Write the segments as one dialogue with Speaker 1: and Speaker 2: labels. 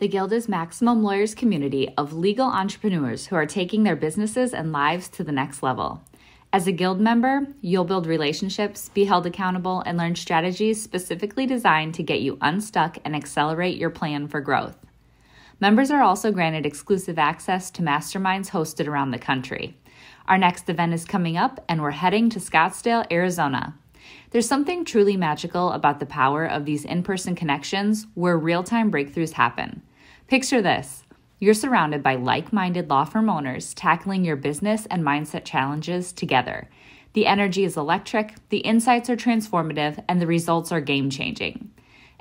Speaker 1: The Guild is Maximum Lawyers' community of legal entrepreneurs who are taking their businesses and lives to the next level. As a Guild member, you'll build relationships, be held accountable, and learn strategies specifically designed to get you unstuck and accelerate your plan for growth. Members are also granted exclusive access to masterminds hosted around the country. Our next event is coming up, and we're heading to Scottsdale, Arizona. There's something truly magical about the power of these in person connections where real time breakthroughs happen. Picture this you're surrounded by like minded law firm owners tackling your business and mindset challenges together. The energy is electric, the insights are transformative, and the results are game changing.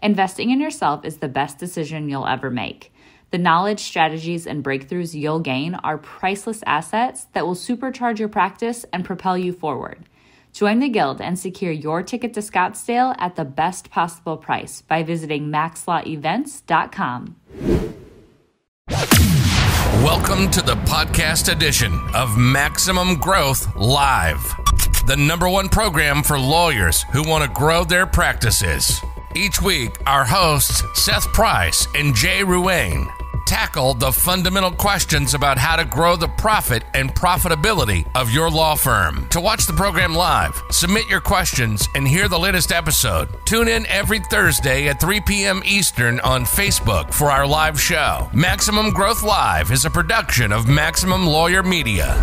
Speaker 1: Investing in yourself is the best decision you'll ever make. The knowledge, strategies, and breakthroughs you'll gain are priceless assets that will supercharge your practice and propel you forward. Join the Guild and secure your ticket to Scottsdale at the best possible price by visiting maxlawevents.com.
Speaker 2: Welcome to the podcast edition of Maximum Growth Live, the number one program for lawyers who want to grow their practices. Each week, our hosts, Seth Price and Jay Ruane, tackle the fundamental questions about how to grow the profit and profitability of your law firm. To watch the program live, submit your questions, and hear the latest episode, tune in every Thursday at 3 p.m. Eastern on Facebook for our live show. Maximum Growth Live is a production of Maximum Lawyer Media.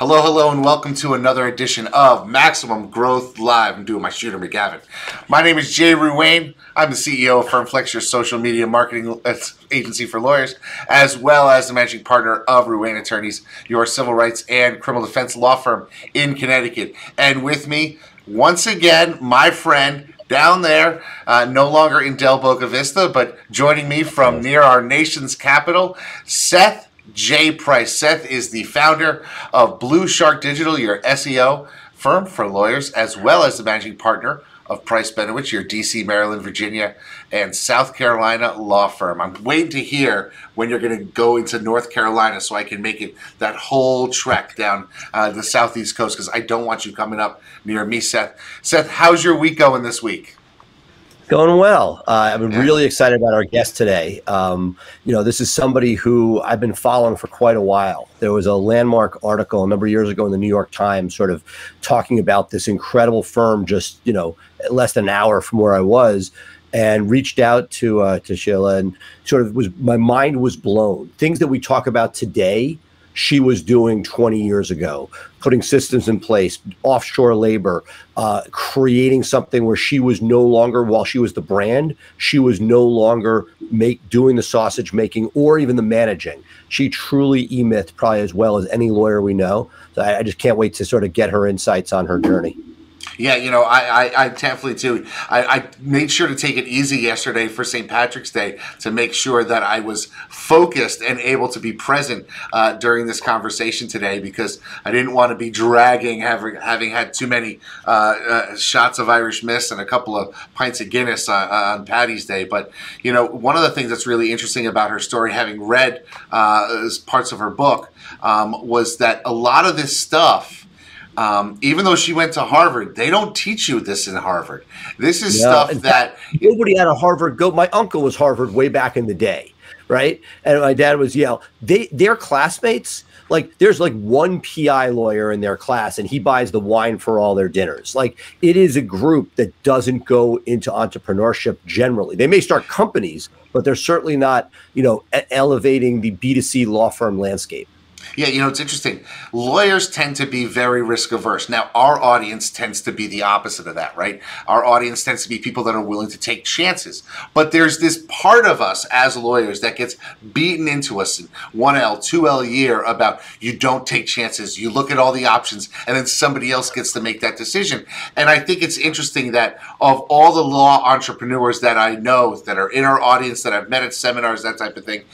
Speaker 3: Hello, hello, and welcome to another edition of Maximum Growth Live. I'm doing my shooter McGavin. My name is Jay Ruane. I'm the CEO of FirmFlex, your social media marketing agency for lawyers, as well as the managing partner of Ruane Attorneys, your civil rights and criminal defense law firm in Connecticut. And with me, once again, my friend down there, uh, no longer in Del Boca Vista, but joining me from near our nation's capital, Seth J. Price. Seth is the founder of Blue Shark Digital, your SEO firm for lawyers, as well as the managing partner of Price Benowitz, your DC, Maryland, Virginia, and South Carolina law firm. I'm waiting to hear when you're going to go into North Carolina so I can make it that whole trek down uh, the southeast coast because I don't want you coming up near me, Seth. Seth, how's your week going this week?
Speaker 4: Going well. Uh, I'm really excited about our guest today. Um, you know, this is somebody who I've been following for quite a while. There was a landmark article a number of years ago in the New York Times, sort of talking about this incredible firm, just you know, less than an hour from where I was, and reached out to uh, to Sheela and sort of was my mind was blown. Things that we talk about today she was doing 20 years ago, putting systems in place, offshore labor, uh, creating something where she was no longer, while she was the brand, she was no longer make doing the sausage making or even the managing. She truly e-myth probably as well as any lawyer we know. So I, I just can't wait to sort of get her insights on her journey.
Speaker 3: Yeah, you know, I, I, I definitely too. I, I made sure to take it easy yesterday for St. Patrick's Day to make sure that I was focused and able to be present uh, during this conversation today because I didn't want to be dragging, having having had too many uh, uh, shots of Irish Mist and a couple of pints of Guinness uh, uh, on Patty's Day. But you know, one of the things that's really interesting about her story, having read uh, parts of her book, um, was that a lot of this stuff um, even though she went to Harvard, they don't teach you this in Harvard. This is yeah, stuff that
Speaker 4: nobody out of Harvard go. My uncle was Harvard way back in the day, right? And my dad was Yale. They their classmates like there's like one PI lawyer in their class and he buys the wine for all their dinners. Like it is a group that doesn't go into entrepreneurship generally. They may start companies, but they're certainly not, you know, elevating the B2C law firm landscape.
Speaker 3: Yeah, you know, it's interesting. Lawyers tend to be very risk averse. Now, our audience tends to be the opposite of that, right? Our audience tends to be people that are willing to take chances. But there's this part of us as lawyers that gets beaten into us in 1L, 2L year about you don't take chances. You look at all the options and then somebody else gets to make that decision. And I think it's interesting that of all the law entrepreneurs that I know that are in our audience, that I've met at seminars, that type of thing,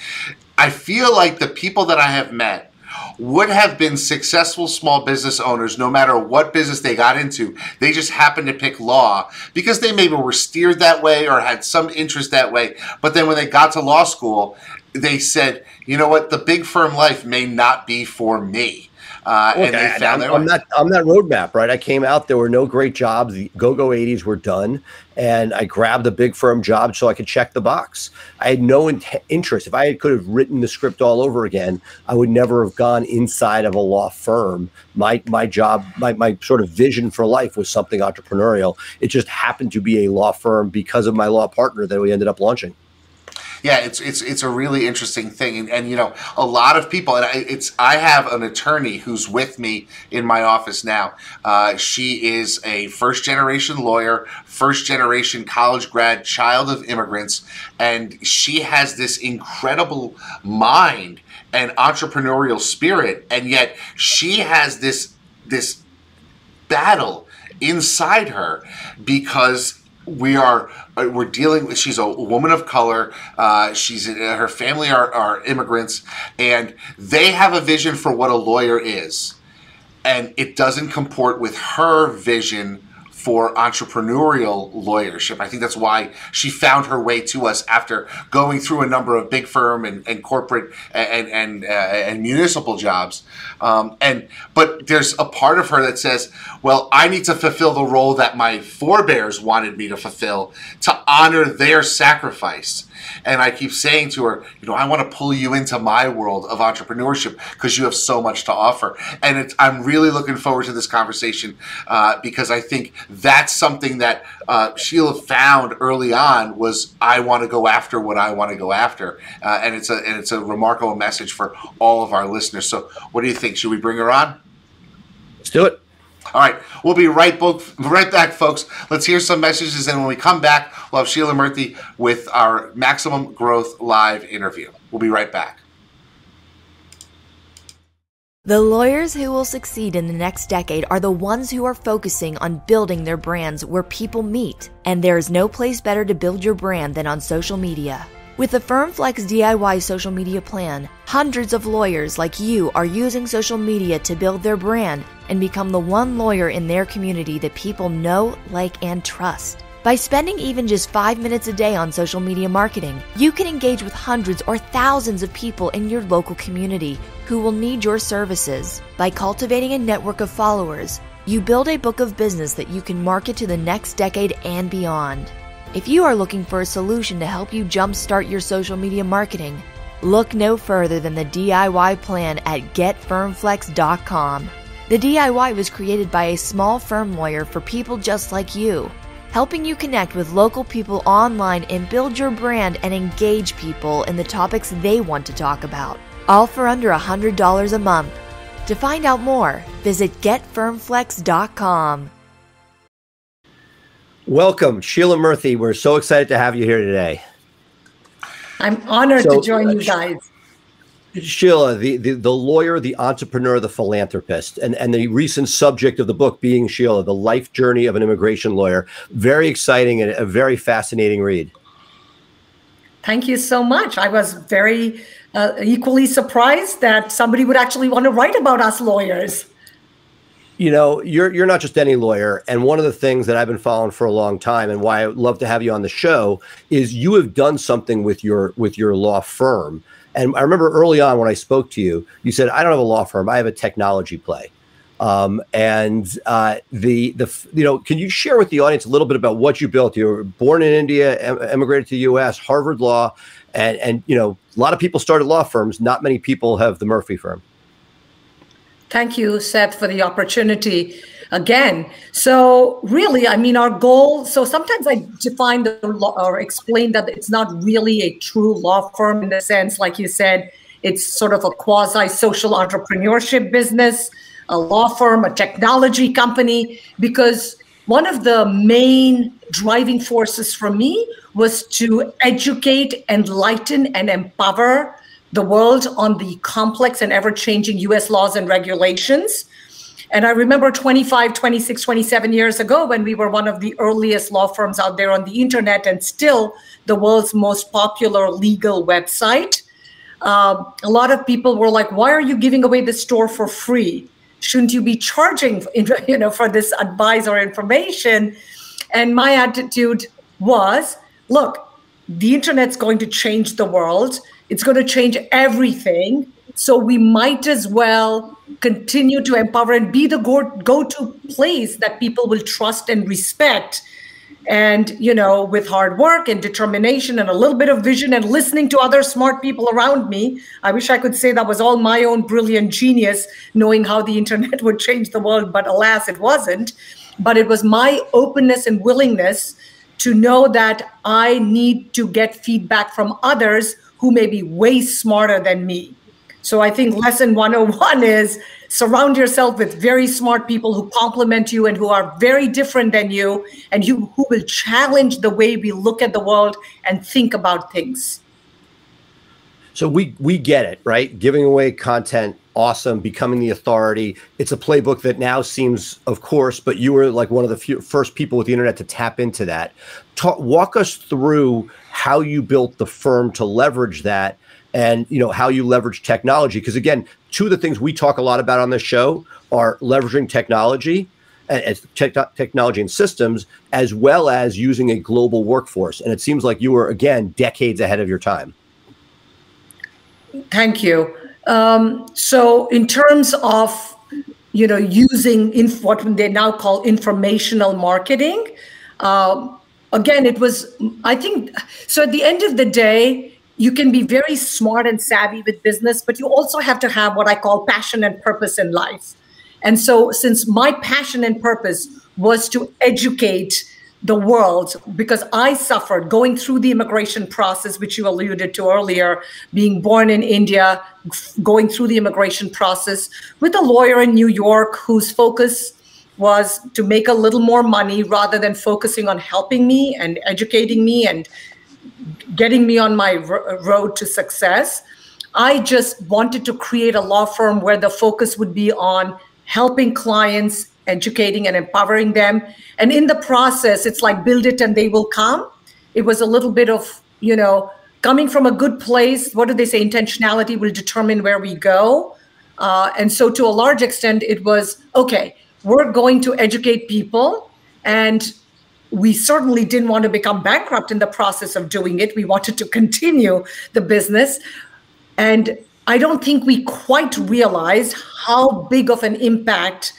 Speaker 3: I feel like the people that I have met would have been successful small business owners no matter what business they got into. They just happened to pick law because they maybe were steered that way or had some interest that way. But then when they got to law school, they said, you know what, the big firm life may not be for me. Uh,
Speaker 4: and they found I'm, I'm that I'm that roadmap, right? I came out, there were no great jobs. The go-go 80s were done, and I grabbed a big firm job so I could check the box. I had no in- interest. If I could have written the script all over again, I would never have gone inside of a law firm. My my job, my my sort of vision for life was something entrepreneurial. It just happened to be a law firm because of my law partner that we ended up launching
Speaker 3: yeah, it's it's it's a really interesting thing, and, and you know, a lot of people, and I, it's I have an attorney who's with me in my office now. Uh, she is a first generation lawyer, first generation college grad, child of immigrants, and she has this incredible mind and entrepreneurial spirit, and yet she has this this battle inside her because we are uh, we're dealing with she's a woman of color uh, she's uh, her family are, are immigrants and they have a vision for what a lawyer is. And it doesn't comport with her vision for entrepreneurial lawyership. I think that's why she found her way to us after going through a number of big firm and, and corporate and and, uh, and municipal jobs. Um, and but there's a part of her that says, "Well, I need to fulfill the role that my forebears wanted me to fulfill to honor their sacrifice." And I keep saying to her, you know, I want to pull you into my world of entrepreneurship because you have so much to offer. And I'm really looking forward to this conversation uh, because I think that's something that uh, Sheela found early on was I want to go after what I want to go after, uh, and it's a and it's a remarkable message for all of our listeners. So, what do you think? Should we bring her on?
Speaker 4: Let's do it.
Speaker 3: All right, we'll be right, bo- right back, folks. Let's hear some messages, and when we come back, we'll have Sheela Murthy with our Maximum Growth Live interview. We'll be right back.
Speaker 5: The lawyers who will succeed in the next decade are the ones who are focusing on building their brands where people meet, and there is no place better to build your brand than on social media. With the FirmFlex DIY social media plan, hundreds of lawyers like you are using social media to build their brand and become the one lawyer in their community that people know, like, and trust. By spending even just five minutes a day on social media marketing, you can engage with hundreds or thousands of people in your local community who will need your services. By cultivating a network of followers, you build a book of business that you can market to the next decade and beyond. If you are looking for a solution to help you jumpstart your social media marketing, look no further than the DIY plan at getfirmflex.com. The DIY was created by a small firm lawyer for people just like you, helping you connect with local people online and build your brand and engage people in the topics they want to talk about, all for under $100 a month. To find out more, visit getfirmflex.com.
Speaker 4: Welcome, Sheela Murthy. We're so excited to have you here today.
Speaker 6: I'm honored so, to join you uh, guys.
Speaker 4: Sheela, the, the, the lawyer, the entrepreneur, the philanthropist, and, and the recent subject of the book being Sheela, the life journey of an immigration lawyer. Very exciting and a very fascinating read.
Speaker 6: Thank you so much. I was very uh, equally surprised that somebody would actually want to write about us lawyers
Speaker 4: you know you're you're not just any lawyer and one of the things that i've been following for a long time and why i would love to have you on the show is you have done something with your with your law firm and i remember early on when i spoke to you you said i don't have a law firm i have a technology play. Um, and uh, the the you know can you share with the audience a little bit about what you built? You were born in india em- emigrated to the us harvard law and and you know a lot of people started law firms not many people have the Murthy firm.
Speaker 6: Thank you, Seth, for the opportunity again. So, really, I mean, our goal. So, sometimes I define the law or explain that it's not really a true law firm in the sense, like you said, it's sort of a quasi social entrepreneurship business, a law firm, a technology company, because one of the main driving forces for me was to educate, enlighten, and empower the world on the complex and ever changing US laws and regulations. And I remember 25, 26, 27 years ago when we were one of the earliest law firms out there on the internet and still the world's most popular legal website. Uh, a lot of people were like, why are you giving away the store for free? Shouldn't you be charging you know, for this advice or information? And my attitude was, look, the internet's going to change the world it's going to change everything. So we might as well continue to empower and be the go to place that people will trust and respect. And you know with hard work and determination and a little bit of vision and listening to other smart people around me i wish i could say that was all my own brilliant genius knowing how the internet would change the world but alas it wasn't. But it was my openness and willingness to know that i need to get feedback from others who may be way smarter than me so i think lesson 101 is surround yourself with very smart people who complement you and who are very different than you and you who will challenge the way we look at the world and think about things.
Speaker 4: So we we get it right? Giving away content awesome becoming the authority. It's a playbook that now seems of course but you were like one of the few first people with the internet to tap into that. Talk, walk us through how you built the firm to leverage that and you know how you leverage technology. Because again two of the things we talk a lot about on this show are leveraging technology and te- technology and systems as well as using a global workforce. And it seems like you were again decades ahead of your time.
Speaker 6: Thank you. Um, so in terms of you know using inf- what they now call informational marketing um, again it was i think so at the end of the day you can be very smart and savvy with business, but you also have to have what I call passion and purpose in life. And so, since my passion and purpose was to educate the world, because I suffered going through the immigration process, which you alluded to earlier, being born in India, going through the immigration process with a lawyer in New York whose focus was to make a little more money rather than focusing on helping me and educating me and getting me on my road to success. I just wanted to create a law firm where the focus would be on helping clients, educating and empowering them. And in the process, it's like build it and they will come. It was a little bit of, you know, coming from a good place. What do they say? Intentionality will determine where we go. Uh, and so, to a large extent, it was okay, we're going to educate people and we certainly didn't want to become bankrupt in the process of doing it. We wanted to continue the business. And I don't think we quite realized how big of an impact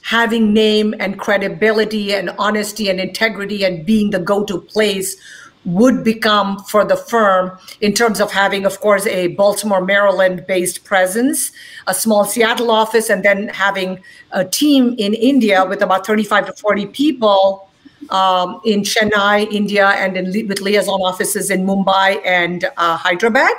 Speaker 6: having name and credibility and honesty and integrity and being the go to place would become for the firm in terms of having, of course, a Baltimore, Maryland based presence, a small Seattle office, and then having a team in India with about 35 to 40 people um, in Chennai, India, and in, with liaison offices in Mumbai and uh, Hyderabad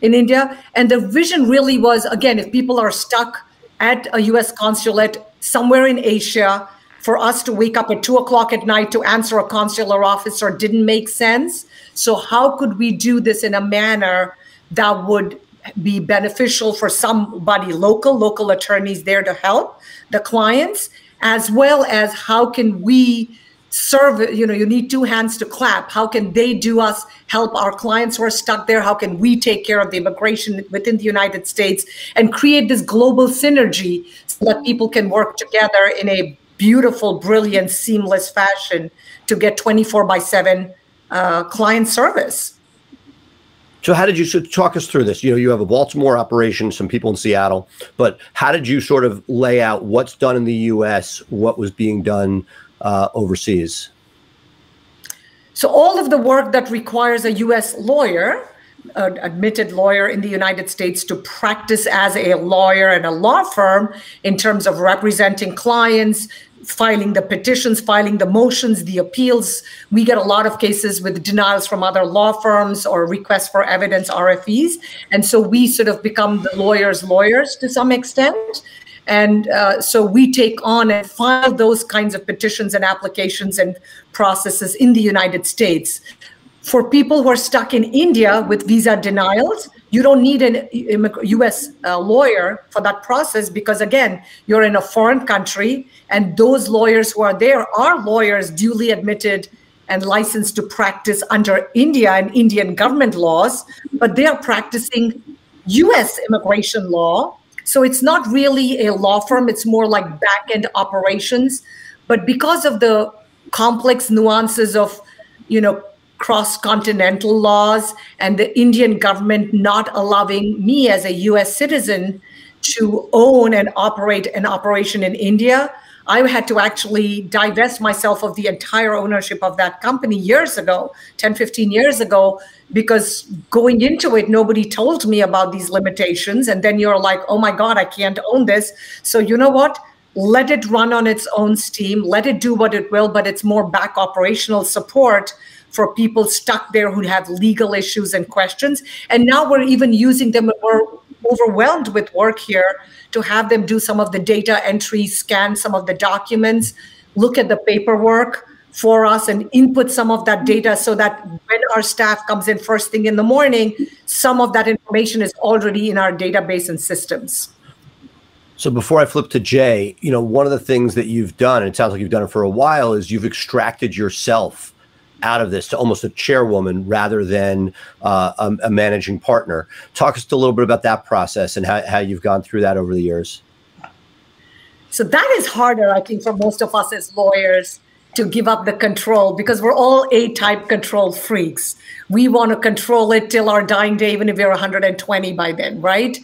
Speaker 6: in India. And the vision really was again, if people are stuck at a US consulate somewhere in Asia, for us to wake up at two o'clock at night to answer a consular officer didn't make sense. So, how could we do this in a manner that would be beneficial for somebody local, local attorneys there to help the clients, as well as how can we serve you know you need two hands to clap how can they do us help our clients who are stuck there how can we take care of the immigration within the united states and create this global synergy so that people can work together in a beautiful brilliant seamless fashion to get 24 by 7 uh, client service
Speaker 4: so how did you so talk us through this? You know, you have a Baltimore operation, some people in Seattle, but how did you sort of lay out what's done in the U.S., what was being done uh, overseas?
Speaker 6: So, all of the work that requires a US lawyer, an admitted lawyer in the United States, to practice as a lawyer and a law firm in terms of representing clients, filing the petitions, filing the motions, the appeals. We get a lot of cases with denials from other law firms or requests for evidence, RFEs. And so we sort of become the lawyers' lawyers to some extent. And uh, so we take on and file those kinds of petitions and applications and processes in the United States. For people who are stuck in India with visa denials, you don't need an US uh, lawyer for that process because, again, you're in a foreign country, and those lawyers who are there are lawyers duly admitted and licensed to practice under India and Indian government laws, but they are practicing US immigration law so it's not really a law firm, it's more like back end operations. But because of the complex nuances of, you know, cross continental laws and the Indian government not allowing me as a US citizen to own and operate an operation in India. I had to actually divest myself of the entire ownership of that company years ago, 10, 15 years ago, because going into it, nobody told me about these limitations. And then you're like, oh my God, I can't own this. So, you know what? Let it run on its own steam, let it do what it will, but it's more back operational support for people stuck there who have legal issues and questions. And now we're even using them, we're overwhelmed with work here to have them do some of the data entry, scan some of the documents, look at the paperwork for us and input some of that data so that when our staff comes in first thing in the morning, some of that information is already in our database and systems.
Speaker 4: So before I flip to Jay, you know, one of the things that you've done, and it sounds like you've done it for a while, is you've extracted yourself out of this to almost a chairwoman rather than uh, a, a, managing partner. Talk us a little bit about that process and how, how you've gone through that over the years.
Speaker 6: So that is harder, I think, for most of us as lawyers to give up the control because we're all A type control freaks. We want to control it till our dying day, even if we're 120 by then, right?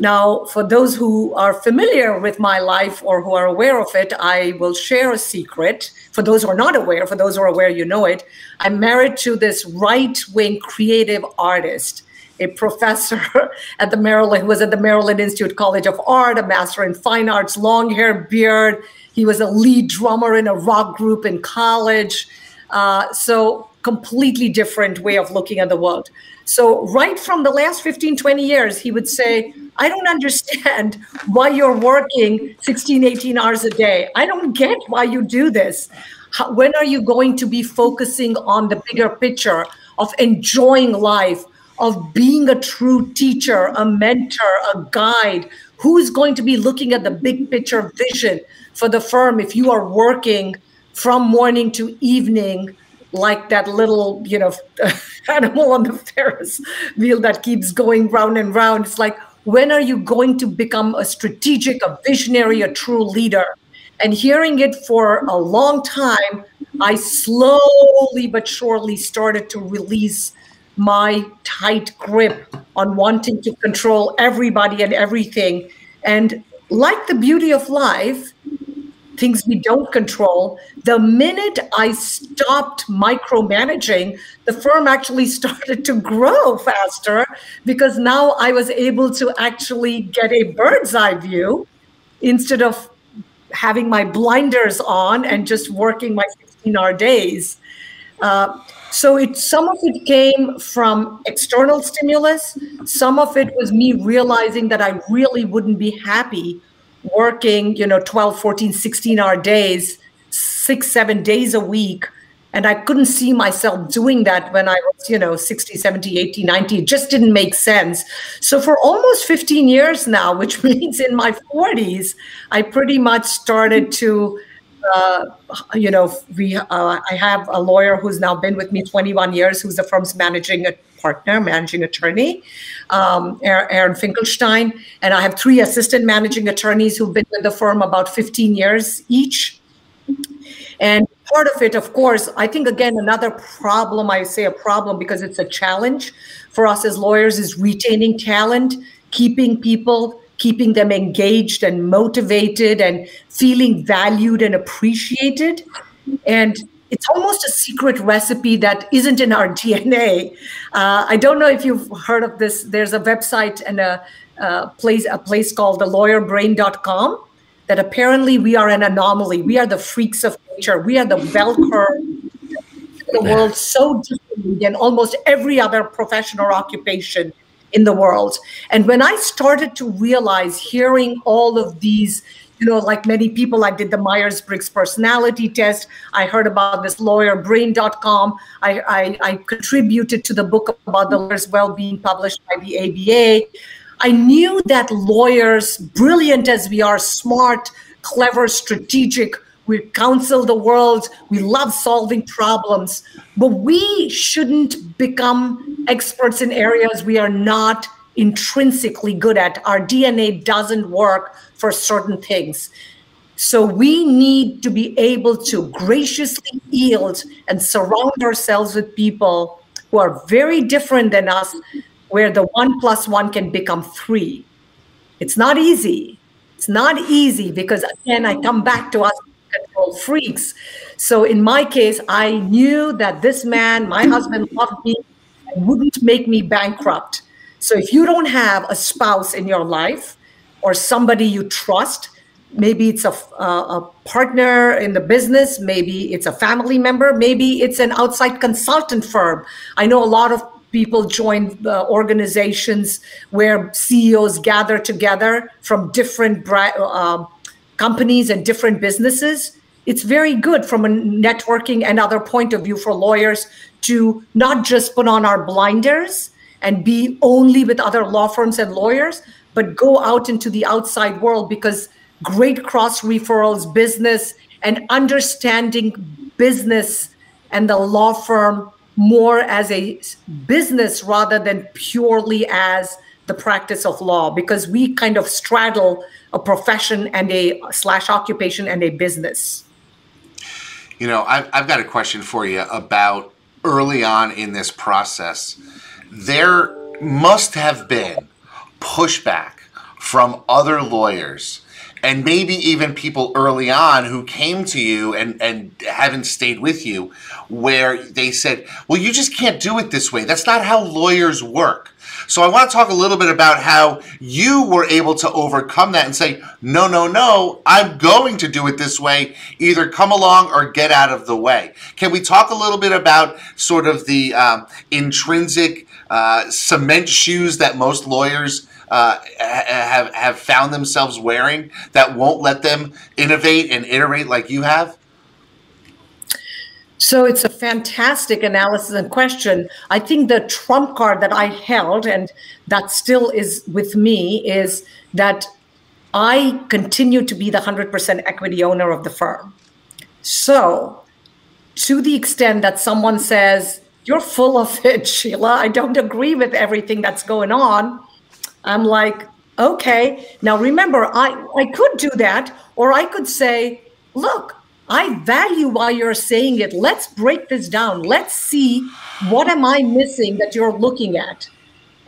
Speaker 6: Now, for those who are familiar with my life or who are aware of it, I will share a secret. For those who are not aware, for those who are aware, you know it. I'm married to this right wing creative artist, a professor at the Maryland, who was at the Maryland Institute College of Art, a master in fine arts, long hair, beard. He was a lead drummer in a rock group in college. Uh, so, completely different way of looking at the world. So, right from the last 15, 20 years, he would say, I don't understand why you're working 16, 18 hours a day. I don't get why you do this. How, when are you going to be focusing on the bigger picture of enjoying life, of being a true teacher, a mentor, a guide? Who's going to be looking at the big picture vision for the firm if you are working from morning to evening like that little, you know, animal on the Ferris wheel that keeps going round and round. It's like, when are you going to become a strategic, a visionary, a true leader? And hearing it for a long time, I slowly but surely started to release my tight grip on wanting to control everybody and everything. And like the beauty of life, things we don't control. The minute I stopped micromanaging, the firm actually started to grow faster because now I was able to actually get a bird's eye view instead of having my blinders on and just working my 16 hour days. Uh, so it some of it came from external stimulus. Some of it was me realizing that I really wouldn't be happy working, you know, 12, 14, 16 hour days, six, seven days a week. And I couldn't see myself doing that when I was, you know, 60, 70, 80, 90. It just didn't make sense. So for almost 15 years now, which means in my 40s, I pretty much started to, uh, you know, we, uh, I have a lawyer who's now been with me 21 years, who's the firm's managing partner, managing attorney, um, Aaron Finkelstein. And I have three assistant managing attorneys who've been with the firm about 15 years each. And part of it, of course, I think, again, another problem, I say a problem because it's a challenge for us as lawyers, is retaining talent, keeping people, keeping them engaged and motivated and feeling valued and appreciated. And it's almost a secret recipe that isn't in our DNA. Uh, I don't know if you've heard of this. There's a website and a, a place a place called thelawyer.brain.com that apparently we are an anomaly. We are the freaks of nature. We are the bell curve the world so differently than almost every other profession or occupation in the world. And when I started to realize, hearing all of these you know, like many people, I did the Myers Briggs personality test. I heard about this lawyer, brain.com. I, I, I contributed to the book about the lawyer's well being published by the ABA. I knew that lawyers, brilliant as we are, smart, clever, strategic, we counsel the world, we love solving problems, but we shouldn't become experts in areas we are not intrinsically good at. Our DNA doesn't work for certain things. So we need to be able to graciously yield and surround ourselves with people who are very different than us, where the one plus one can become three. It's not easy. It's not easy because, again, I come back to us control freaks. So in my case, I knew that this man, my husband, loved me and wouldn't make me bankrupt. So if you don't have a spouse in your life or somebody you trust, maybe it's a, a partner in the business, maybe it's a family member, maybe it's an outside consultant firm. I know a lot of people join uh, organizations where CEOs gather together from different uh, companies and different businesses. It's very good from a networking and other point of view for lawyers to not just put on our blinders and be only with other law firms and lawyers, but go out into the outside world because great cross referrals, business, and understanding business and the law firm more as a business rather than purely as the practice of law because we kind of straddle a profession and a slash occupation and a business.
Speaker 3: You know I've, I've got a question for you about early on in this process there must have been pushback from other lawyers and maybe even people early on who came to you and, and haven't stayed with you where they said, well, you just can't do it this way. That's not how lawyers work. So I want to talk a little bit about how you were able to overcome that and say, no, no, no, I'm going to do it this way. Either come along or get out of the way. Can we talk a little bit about sort of the um, intrinsic uh, cement shoes that most lawyers uh, have have found themselves wearing that won't let them innovate and iterate like you have?
Speaker 6: So it's a fantastic analysis and question. I think the trump card that I held and that still is with me is that I continue to be the 100% equity owner of the firm. So, to the extent that someone says, You're full of it, Sheela, I don't agree with everything that's going on, I'm like, okay. Now remember, I, I could do that, or I could say, look, I value why you're saying it. Let's break this down. Let's see what am I missing that you're looking at.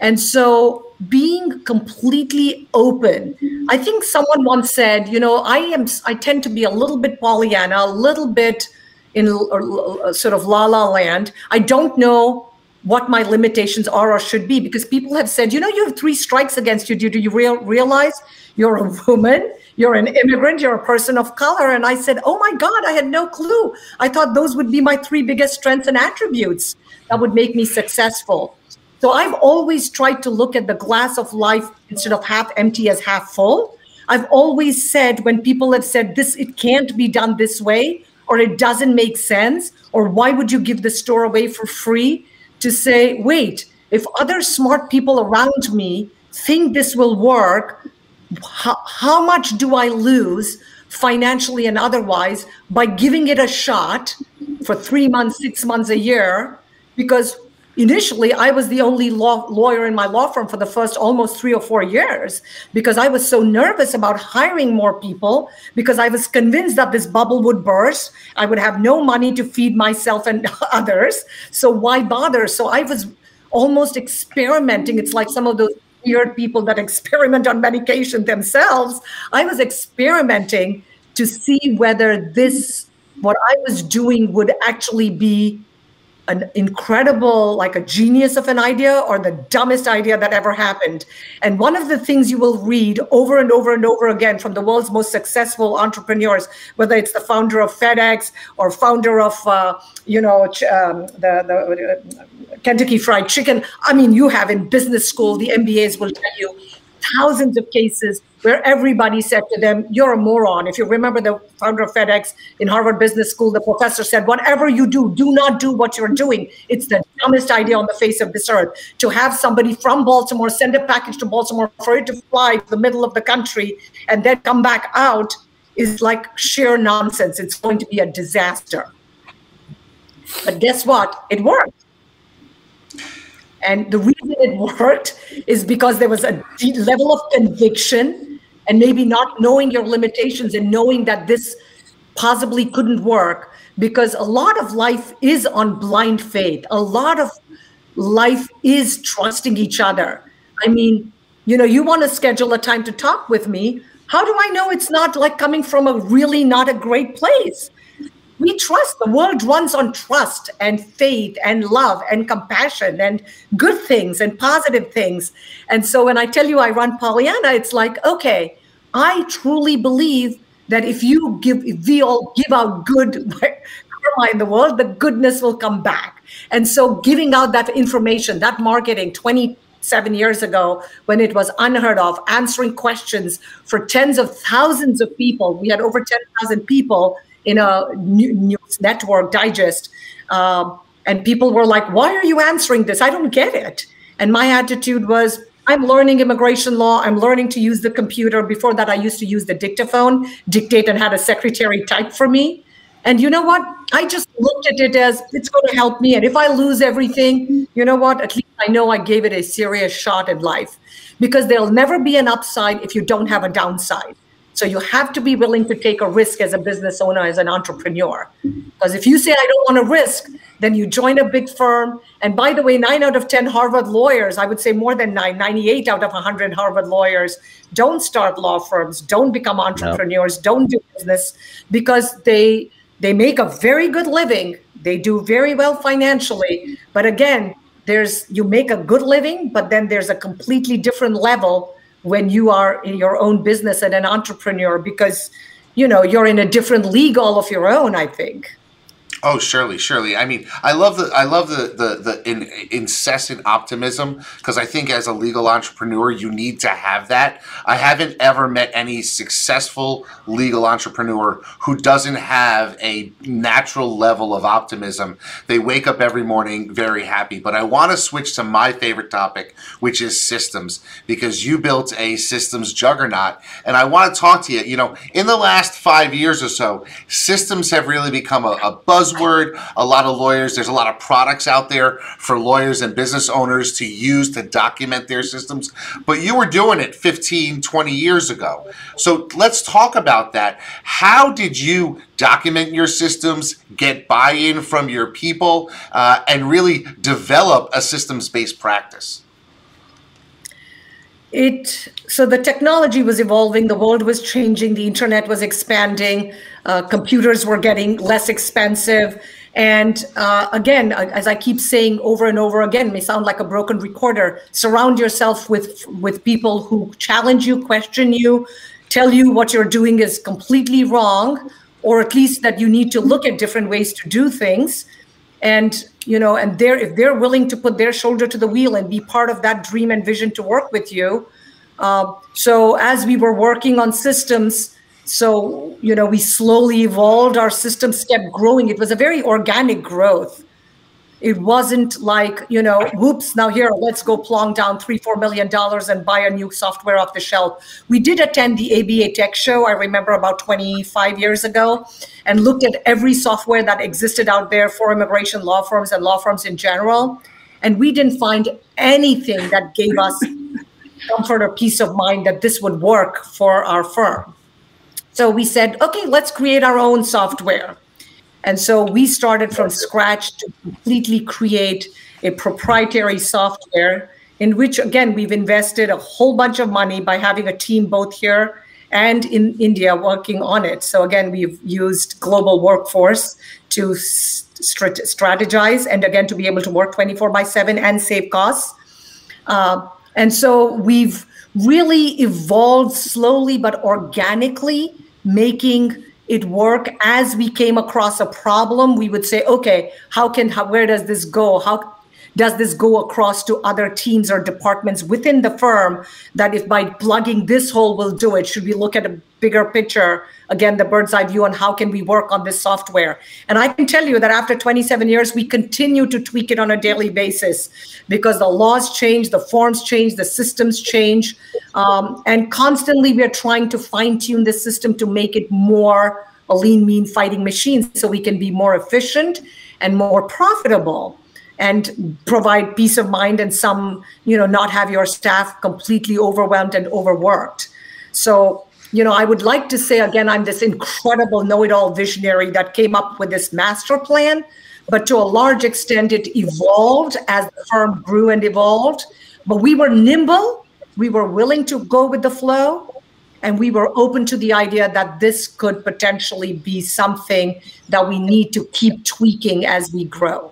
Speaker 6: And so being completely open. I think someone once said, you know, I am I tend to be a little bit Pollyanna, a little bit in uh, sort of la la land. I don't know what my limitations are or should be because people have said, you know, you have three strikes against you. Do, do you real, realize you're a woman, you're an immigrant, you're a person of color? And I said, oh my God, I had no clue. I thought those would be my three biggest strengths and attributes that would make me successful. So I've always tried to look at the glass of life instead of half empty as half full. I've always said when people have said this, it can't be done this way, or it doesn't make sense, or why would you give the store away for free? to say, wait, if other smart people around me think this will work, how, how much do I lose financially and otherwise by giving it a shot for three months, six months, a year? Because initially I was the only law, lawyer in my law firm for the first almost three or four years because I was so nervous about hiring more people because I was convinced that this bubble would burst. I would have no money to feed myself and others. So why bother? So I was almost experimenting. It's like some of those weird people that experiment on medication themselves. I was experimenting to see whether this, what I was doing, would actually be an incredible, like a genius of an idea or the dumbest idea that ever happened. And one of the things you will read over and over and over again from the world's most successful entrepreneurs, whether it's the founder of FedEx or founder of, uh, you know, um, the, the uh, Kentucky Fried Chicken. I mean, you have in business school, the MBAs will tell you thousands of cases where everybody said to them, You're a moron. If you remember the founder of FedEx in Harvard Business School, the professor said, Whatever you do, do not do what you're doing. It's the dumbest idea on the face of this earth. To have somebody from Baltimore send a package to Baltimore for it to fly to the middle of the country and then come back out is like sheer nonsense. It's going to be a disaster. But guess what? It worked. And the reason it worked is because there was a level of conviction and maybe not knowing your limitations and knowing that this possibly couldn't work because a lot of life is on blind faith. A lot of life is trusting each other. I mean, you know, you want to schedule a time to talk with me. How do I know it's not like coming from a really not a great place? We trust. The world runs on trust and faith and love and compassion and good things and positive things. And so when I tell you I run Pollyanna, it's like, okay, I truly believe that if you give, if we all give out good in the world, the goodness will come back. And so giving out that information, that marketing 27 years ago when it was unheard of, answering questions for tens of thousands of people. We had over 10,000 people in a news network digest. Um, and people were like, why are you answering this? I don't get it. And my attitude was, I'm learning immigration law. I'm learning to use the computer. Before that, I used to use the dictaphone, dictate, and had a secretary type for me. And you know what? I just looked at it as it's going to help me. And if I lose everything, you know what? At least I know I gave it a serious shot in life because there'll never be an upside if you don't have a downside. So you have to be willing to take a risk as a business owner, as an entrepreneur. Because if you say, I don't want to risk, then you join a big firm. And by the way, nine out of 10 Harvard lawyers, I would say more than nine, 98 out of 100 Harvard lawyers don't start law firms, don't become entrepreneurs, no. don't do business because they they make a very good living. They do very well financially. But again, there's you make a good living, but then there's a completely different level when you are in your own business and an entrepreneur because you know you're in a different league all of your own i think
Speaker 3: Oh, surely, surely. I mean, I love the I love the the the in, incessant optimism because I think as a legal entrepreneur, you need to have that. I haven't ever met any successful legal entrepreneur who doesn't have a natural level of optimism. They wake up every morning very happy. But I want to switch to my favorite topic, which is systems, because you built a systems juggernaut, and I want to talk to you. You know, in the last five years or so, systems have really become a, a buzz buzzword. A lot of lawyers, there's a lot of products out there for lawyers and business owners to use to document their systems. But you were doing it 15, 20 years ago. So let's talk about that. How did you document your systems, get buy in from your people, uh, and really develop a systems based practice?
Speaker 6: It so the technology was evolving the world was changing the internet was expanding uh, computers were getting less expensive. And uh, again as i keep saying over and over again may sound like a broken recorder surround yourself with with people who challenge you question you tell you what you're doing is completely wrong or at least that you need to look at different ways to do things. And you know and they're if they're willing to put their shoulder to the wheel and be part of that dream and vision to work with you uh, so as we were working on systems so you know we slowly evolved our systems kept growing. It was a very organic growth it wasn't like you know whoops now here let's go plonk down three four million dollars and buy a new software off the shelf. We did attend the aba tech show i remember about 25 years ago and looked at every software that existed out there for immigration law firms and law firms in general and we didn't find anything that gave us comfort or peace of mind that this would work for our firm. So we said okay let's create our own software and so we started from scratch to completely create a proprietary software in which, again, we've invested a whole bunch of money by having a team both here and in India working on it. So, again, we've used global workforce to strategize and, again, to be able to work 24 by 7 and save costs. Uh, and so we've really evolved slowly but organically, making it work as we came across a problem we would say okay how can how, where does this go? How does this go across to other teams or departments within the firm that if by plugging this hole we'll do it? Should we look at a bigger picture again the bird's eye view on how can we work on this software. And i can tell you that after 27 years we continue to tweak it on a daily basis because the laws change the forms change the systems change um, and constantly we are trying to fine tune the system to make it more a lean mean fighting machine so we can be more efficient and more profitable and provide peace of mind and some you know not have your staff completely overwhelmed and overworked. So, you know, I would like to say again, I'm this incredible know it all visionary that came up with this master plan, but to a large extent, it evolved as the firm grew and evolved. But we were nimble, we were willing to go with the flow, and we were open to the idea that this could potentially be something that we need to keep tweaking as we grow.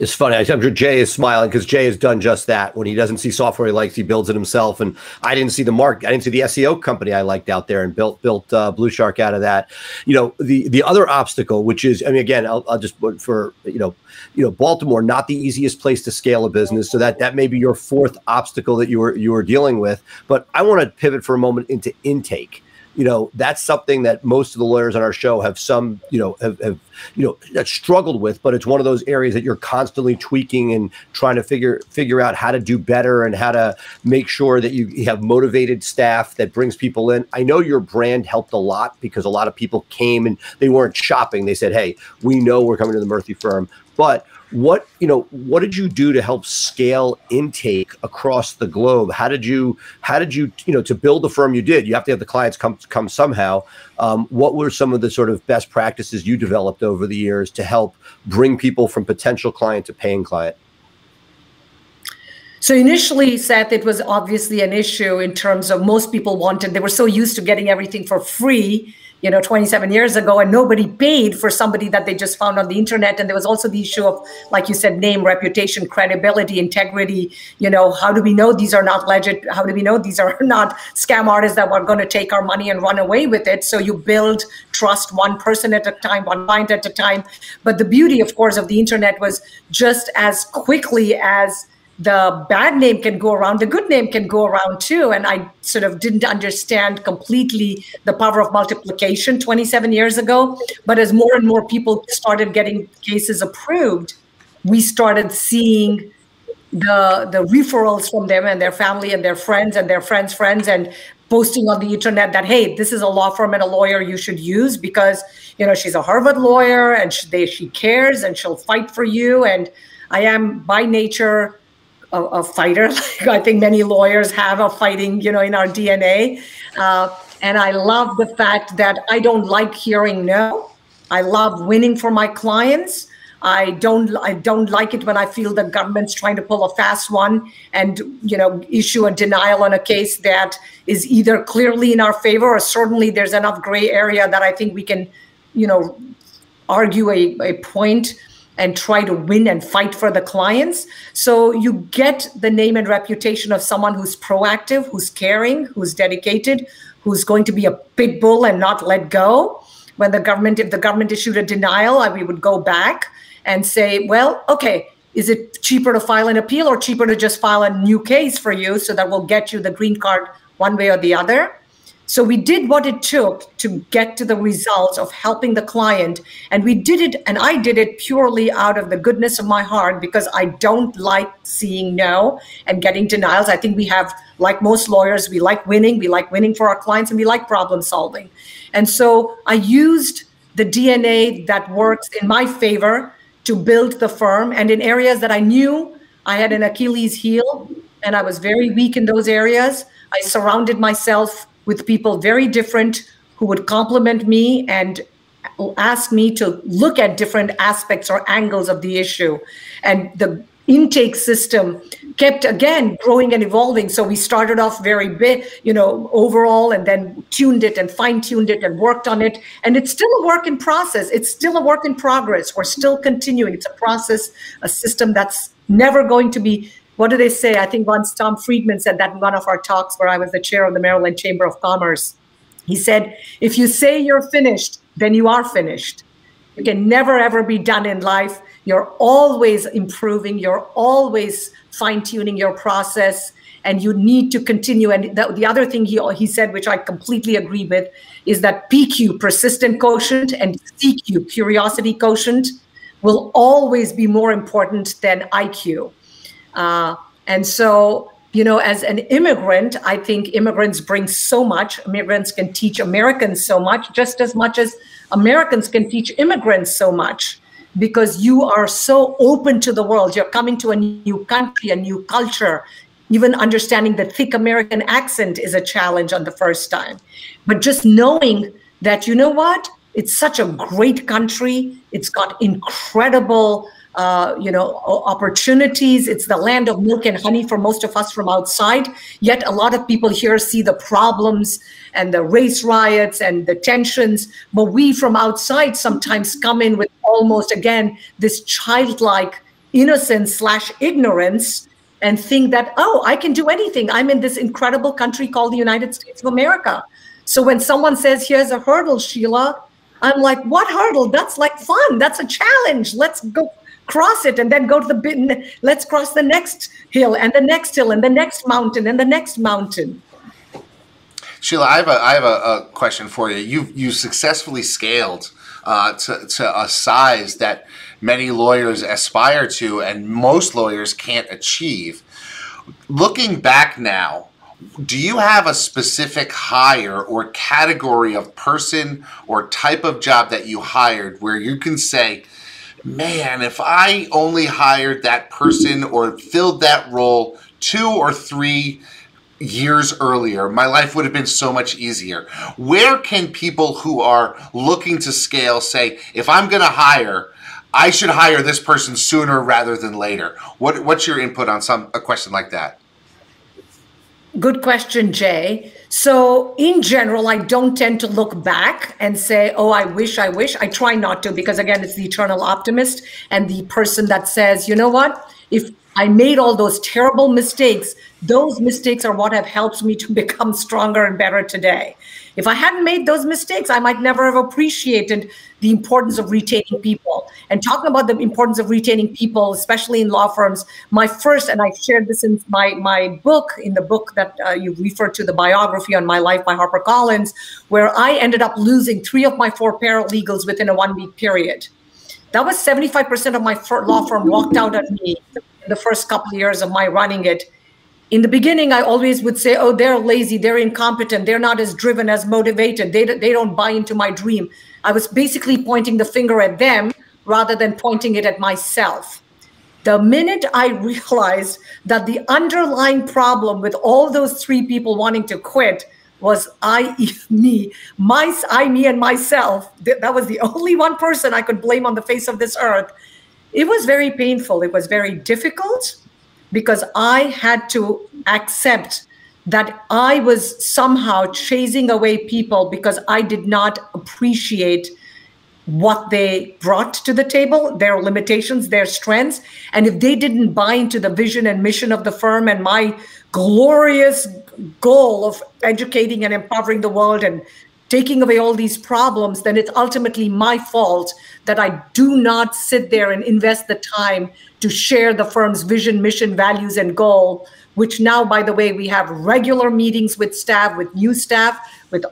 Speaker 4: It's funny. I'm sure Jay is smiling because Jay has done just that. When he doesn't see software he likes, he builds it himself. And I didn't see the mark. I didn't see the SEO company I liked out there and built built uh, Blue Shark out of that. You know, the the other obstacle, which is, I mean, again, I'll, I'll just for you know, you know, Baltimore, not the easiest place to scale a business. So that that may be your fourth obstacle that you were you were dealing with. But I want to pivot for a moment into intake you know that's something that most of the lawyers on our show have some you know have, have you know that struggled with but it's one of those areas that you're constantly tweaking and trying to figure figure out how to do better and how to make sure that you, have motivated staff that brings people in. I know your brand helped a lot because a lot of people came and they weren't shopping. They said hey we know we're coming to the Murthy firm. But what you know what did you do to help scale intake across the globe? How did you how did you you know to build the firm you did? You have to have the clients come come somehow. Um, what were some of the sort of best practices you developed over the years to help bring people from potential client to paying client?
Speaker 6: So initially, Seth, it was obviously an issue in terms of most people wanted, they were so used to getting everything for free you know 27 years ago and nobody paid for somebody that they just found on the internet. And there was also the issue of like you said name reputation credibility integrity you know how do we know these are not legit how do we know these are not scam artists that were going to take our money and run away with it? So you build trust one person at a time one client at a time. But the beauty of course of the internet was just as quickly as the bad name can go around, the good name can go around too. And I sort of didn't understand completely the power of multiplication 27 years ago. But as more and more people started getting cases approved, we started seeing the the referrals from them and their family and their friends and their friends' friends and posting on the internet that hey this is a law firm and a lawyer you should use because you know she's a harvard lawyer and she, they, she cares and she'll fight for you and i am by nature a, a fighter. Like I think many lawyers have a fighting, you know, in our DNA. Uh, and I love the fact that I don't like hearing no. I love winning for my clients. I don't I don't like it when I feel the government's trying to pull a fast one and you know issue a denial on a case that is either clearly in our favor or certainly there's enough gray area that I think we can you know argue a, a point and try to win and fight for the clients. So you get the name and reputation of someone who's proactive, who's caring, who's dedicated, who's going to be a pit bull and not let go. When the government, if the government issued a denial, we would go back and say, well, okay, is it cheaper to file an appeal or cheaper to just file a new case for you so that we'll get you the green card one way or the other? So we did what it took to get to the results of helping the client. And we did it, and I did it purely out of the goodness of my heart because I don't like seeing no and getting denials. I think we have, like most lawyers, we like winning, we like winning for our clients, and we like problem solving. And so I used the DNA that works in my favor to build the firm. And in areas that I knew I had an Achilles heel and I was very weak in those areas, I surrounded myself with people very different who would compliment me and ask me to look at different aspects or angles of the issue. And the intake system kept again growing and evolving. So we started off very big, you know, overall, and then tuned it and fine tuned it and worked on it. And it's still a work in process. It's still a work in progress. We're still continuing. It's a process, a system that's never going to be what do they say? I think once Tom Friedman said that in one of our talks where I was the chair of the Maryland Chamber of Commerce. He said, if you say you're finished, then you are finished. You can never ever be done in life. You're always improving, you're always fine tuning your process, and you need to continue. And the, the other thing he, he said, which I completely agree with, is that PQ, persistent quotient, and CQ, curiosity quotient, will always be more important than IQ. Uh, and so, you know, as an immigrant, I think immigrants bring so much. Immigrants can teach Americans so much, just as much as Americans can teach immigrants so much because you are so open to the world. You're coming to a new country, a new culture. even understanding the thick American accent is a challenge on the first time. But just knowing that, you know what? It's such a great country. It's got incredible, uh, you know, opportunities. It's the land of milk and honey for most of us from outside. Yet a lot of people here see the problems and the race riots and the tensions. But we from outside sometimes come in with almost, again, this childlike innocence slash ignorance and think that, oh, I can do anything. I'm in this incredible country called the United States of America. So when someone says, here's a hurdle, Sheela, I'm like, what hurdle? That's like fun. That's a challenge. Let's go cross it and then go to the bit. Let's cross the next hill and the next hill and the next mountain and the next mountain.
Speaker 3: Sheela, I have a I have a, a question for you. You you successfully scaled uh, to to a size that many lawyers aspire to and most lawyers can't achieve. Looking back now, do you have a specific hire or category of person or type of job that you hired where you can say, man, if I only hired that person or filled that role two or three years earlier, my life would have been so much easier. Where can people who are looking to scale say, if I'm going to hire, I should hire this person sooner rather than later? What, what's your input on some a question like that?
Speaker 6: Good question, Jay. So, in general, I don't tend to look back and say, oh, I wish, I wish. I try not to because, again, it's the eternal optimist and the person that says, you know what? If I made all those terrible mistakes, those mistakes are what have helped me to become stronger and better today. If I hadn't made those mistakes, I might never have appreciated the importance of retaining people. And talking about the importance of retaining people, especially in law firms, my first, and I shared this in my, my book, in the book that uh, you referred to, the biography on my life by HarperCollins, where I ended up losing three of my four paralegals within a one week period. That was 75% of my law firm walked out on me in the first couple of years of my running it in the beginning i always would say oh they're lazy they're incompetent they're not as driven as motivated they, they don't buy into my dream. I was basically pointing the finger at them rather than pointing it at myself. The minute i realized that the underlying problem with all those three people wanting to quit was i me my i me and myself that was the only one person i could blame on the face of this earth it was very painful it was very difficult because I had to accept that I was somehow chasing away people because I did not appreciate what they brought to the table, their limitations, their strengths. And if they didn't buy into the vision and mission of the firm and my glorious goal of educating and empowering the world and taking away all these problems, then it's ultimately my fault that I do not sit there and invest the time to share the firm's vision, mission, values, and goal, which now, by the way, we have regular meetings with staff, with new staff, with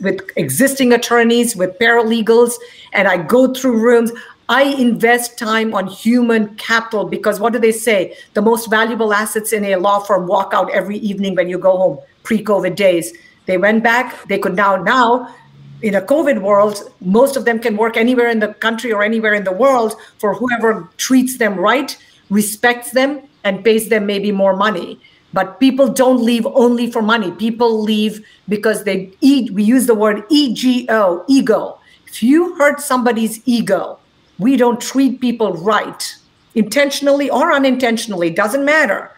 Speaker 6: with existing attorneys, with paralegals, and I go through rooms. I invest time on human capital because what do they say? The most valuable assets in a law firm walk out every evening when you go home, pre-COVID days. They went back, they could now now in a COVID world, most of them can work anywhere in the country or anywhere in the world for whoever treats them right, respects them, and pays them maybe more money. But people don't leave only for money. People leave because they eat. We use the word ego, ego. If you hurt somebody's ego, we don't treat people right, intentionally or unintentionally, doesn't matter.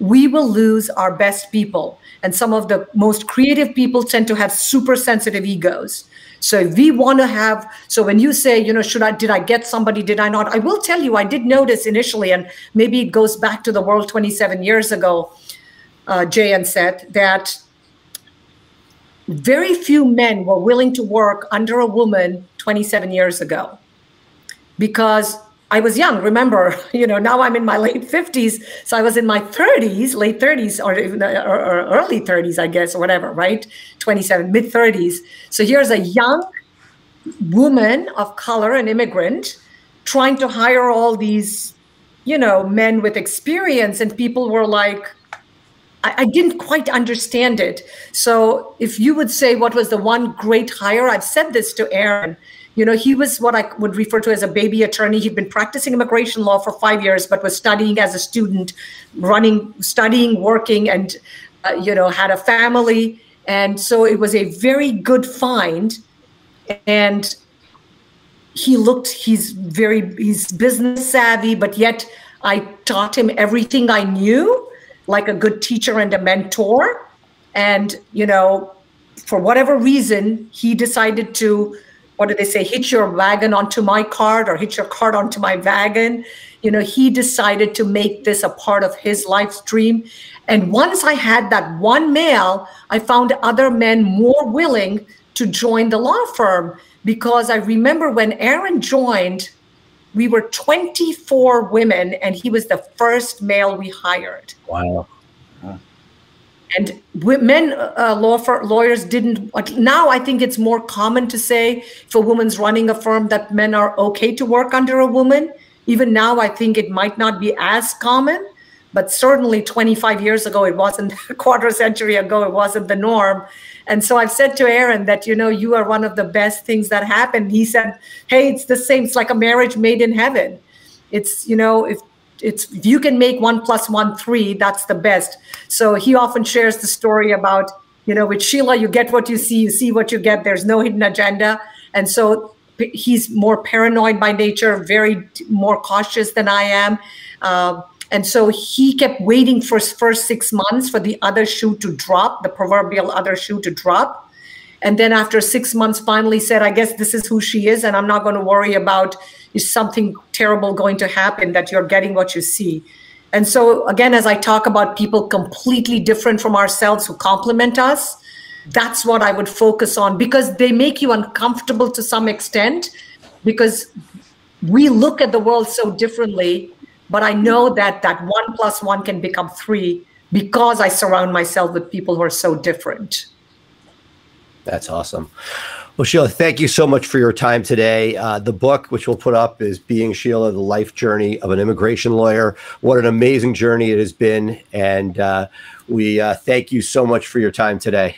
Speaker 6: We will lose our best people and some of the most creative people tend to have super sensitive egos. So if we want to have so when you say you know should i did i get somebody did i not? I will tell you i did notice initially and maybe it goes back to the world 27 years ago uh, jay and said that very few men were willing to work under a woman 27 years ago. Because I was young, remember, you know, now I'm in my late 50s. So I was in my 30s, late 30s, or, even, uh, or, or early 30s, I guess, or whatever, right? 27, mid 30s. So here's a young woman of color, an immigrant, trying to hire all these, you know, men with experience. And people were like, I, I didn't quite understand it. So if you would say what was the one great hire, I've said this to Aaron You know, he was what I would refer to as a baby attorney. He'd been practicing immigration law for five years, but was studying as a student, running, studying, working, and, uh, you know, had a family. And so it was a very good find. And he looked, he's very, he's business savvy, but yet I taught him everything I knew, like a good teacher and a mentor. And, you know, for whatever reason, he decided to, what do they say, hitch your wagon onto my cart or hitch your cart onto my wagon. You know, he decided to make this a part of his life's dream. And once I had that one male, I found other men more willing to join the law firm because I remember when Aaron joined, we were 24 women and he was the first male we hired.
Speaker 4: Wow
Speaker 6: and men uh, law for lawyers didn't now i think it's more common to say if a woman's running a firm that men are okay to work under a woman. Even now i think it might not be as common but certainly 25 years ago it wasn't a quarter century ago it wasn't the norm. And so i've said to aaron that you know you are one of the best things that happened. He said hey it's the same. It's like a marriage made in heaven. It's you know if it's if you can make one plus one three, that's the best. So he often shares the story about you know with Sheela, you get what you see, you see what you get. There's no hidden agenda, and so he's more paranoid by nature, very more cautious than I am. Uh, and so he kept waiting for his first six months for the other shoe to drop, the proverbial other shoe to drop. And then after six months, finally said, I guess this is who she is, and I'm not going to worry about is something terrible going to happen that you're getting what you see. And so, again, as I talk about people completely different from ourselves who complement us, that's what I would focus on because they make you uncomfortable to some extent because we look at the world so differently. But I know that that one plus one can become three because I surround myself with people who are so different.
Speaker 4: That's awesome. Well, Sheela, thank you so much for your time today. Uh, the book, which we'll put up, is Being Sheela, The Life Journey of an Immigration Lawyer. What an amazing journey it has been. And uh, we uh, thank you so much for your time today.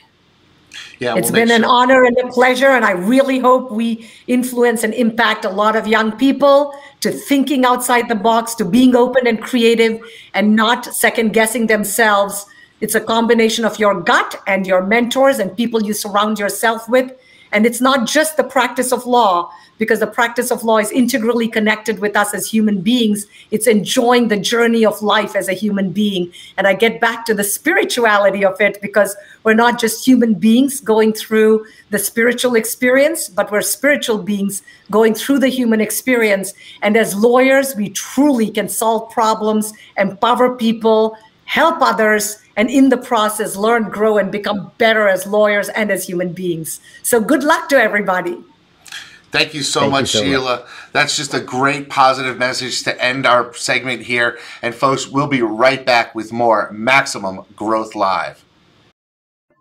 Speaker 6: Yeah, it's we'll been an honor and a pleasure. And I really hope we influence and impact a lot of young people to thinking outside the box, to being open and creative, and not second guessing themselves. It's a combination of your gut and your mentors and people you surround yourself with and it's not just the practice of law, because the practice of law is integrally connected with us as human beings. It's enjoying the journey of life as a human being. And I get back to the spirituality of it because we're not just human beings going through the spiritual experience, but we're spiritual beings going through the human experience. And as lawyers, we truly can solve problems, empower people, help others, and in the process learn, grow, and become better as lawyers and as human beings. So good luck to everybody.
Speaker 3: Thank you so Thank much, you so Sheela. Much. That's just a great positive message to end our segment here. And folks, we'll be right back with more Maximum Growth Live.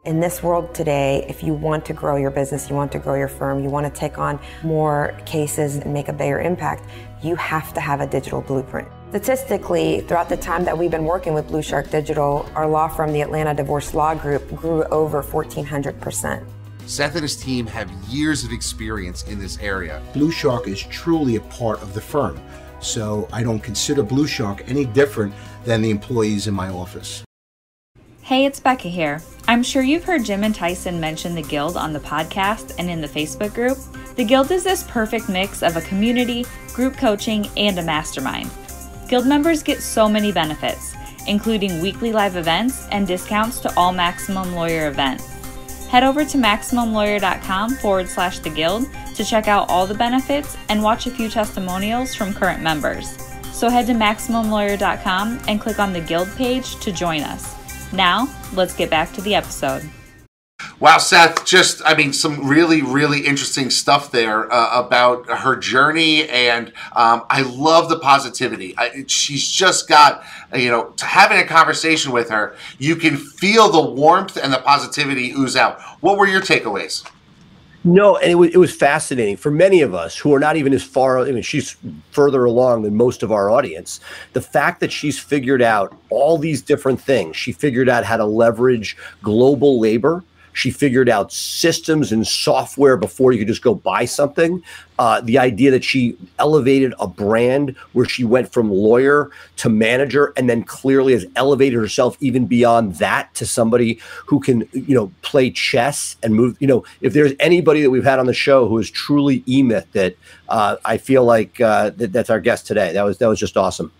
Speaker 7: In this world today, if you want to grow your business, you want to grow your firm, you want to take on more cases and make a bigger impact, you have to have a digital blueprint. Statistically, throughout the time that we've been working with Blue Shark Digital, our law firm, the Atlanta Divorce Law Group, grew over 1,400%.
Speaker 3: Seth and his team have years of experience in this area.
Speaker 8: Blue Shark is truly a part of the firm, so I don't consider Blue Shark any different than the employees in my office.
Speaker 1: Hey, it's Becca here. I'm sure you've heard Jim and Tyson mention the Guild on the podcast and in the Facebook group. The Guild is this perfect mix of a community, group coaching, and a mastermind. Guild members get so many benefits, including weekly live events and discounts to all Maximum Lawyer events. Head over to MaximumLawyer.com forward slash the Guild to check out all the benefits and watch a few testimonials from current members. So head to MaximumLawyer.com and click on the Guild page to join us. Now, let's get back to the episode.
Speaker 3: Wow, Seth, just, I mean, some really, really interesting stuff there uh, about her journey. And um, I love the positivity. I, she's just got, you know, having a conversation with her, you can feel the warmth and the positivity ooze out. What were your takeaways?
Speaker 4: No, and it was, it was fascinating for many of us who are not even as far. I mean, she's further along than most of our audience. The fact that she's figured out all these different things, she figured out how to leverage global labor She figured out systems and software before you could just go buy something. Uh, the idea that she elevated a brand where she went from lawyer to manager and then clearly has elevated herself even beyond that to somebody who can, you know, play chess and move. You know, if there's anybody that we've had on the show who is truly E Myth, that uh, I feel like uh, that, that's our guest today. That was that was just awesome.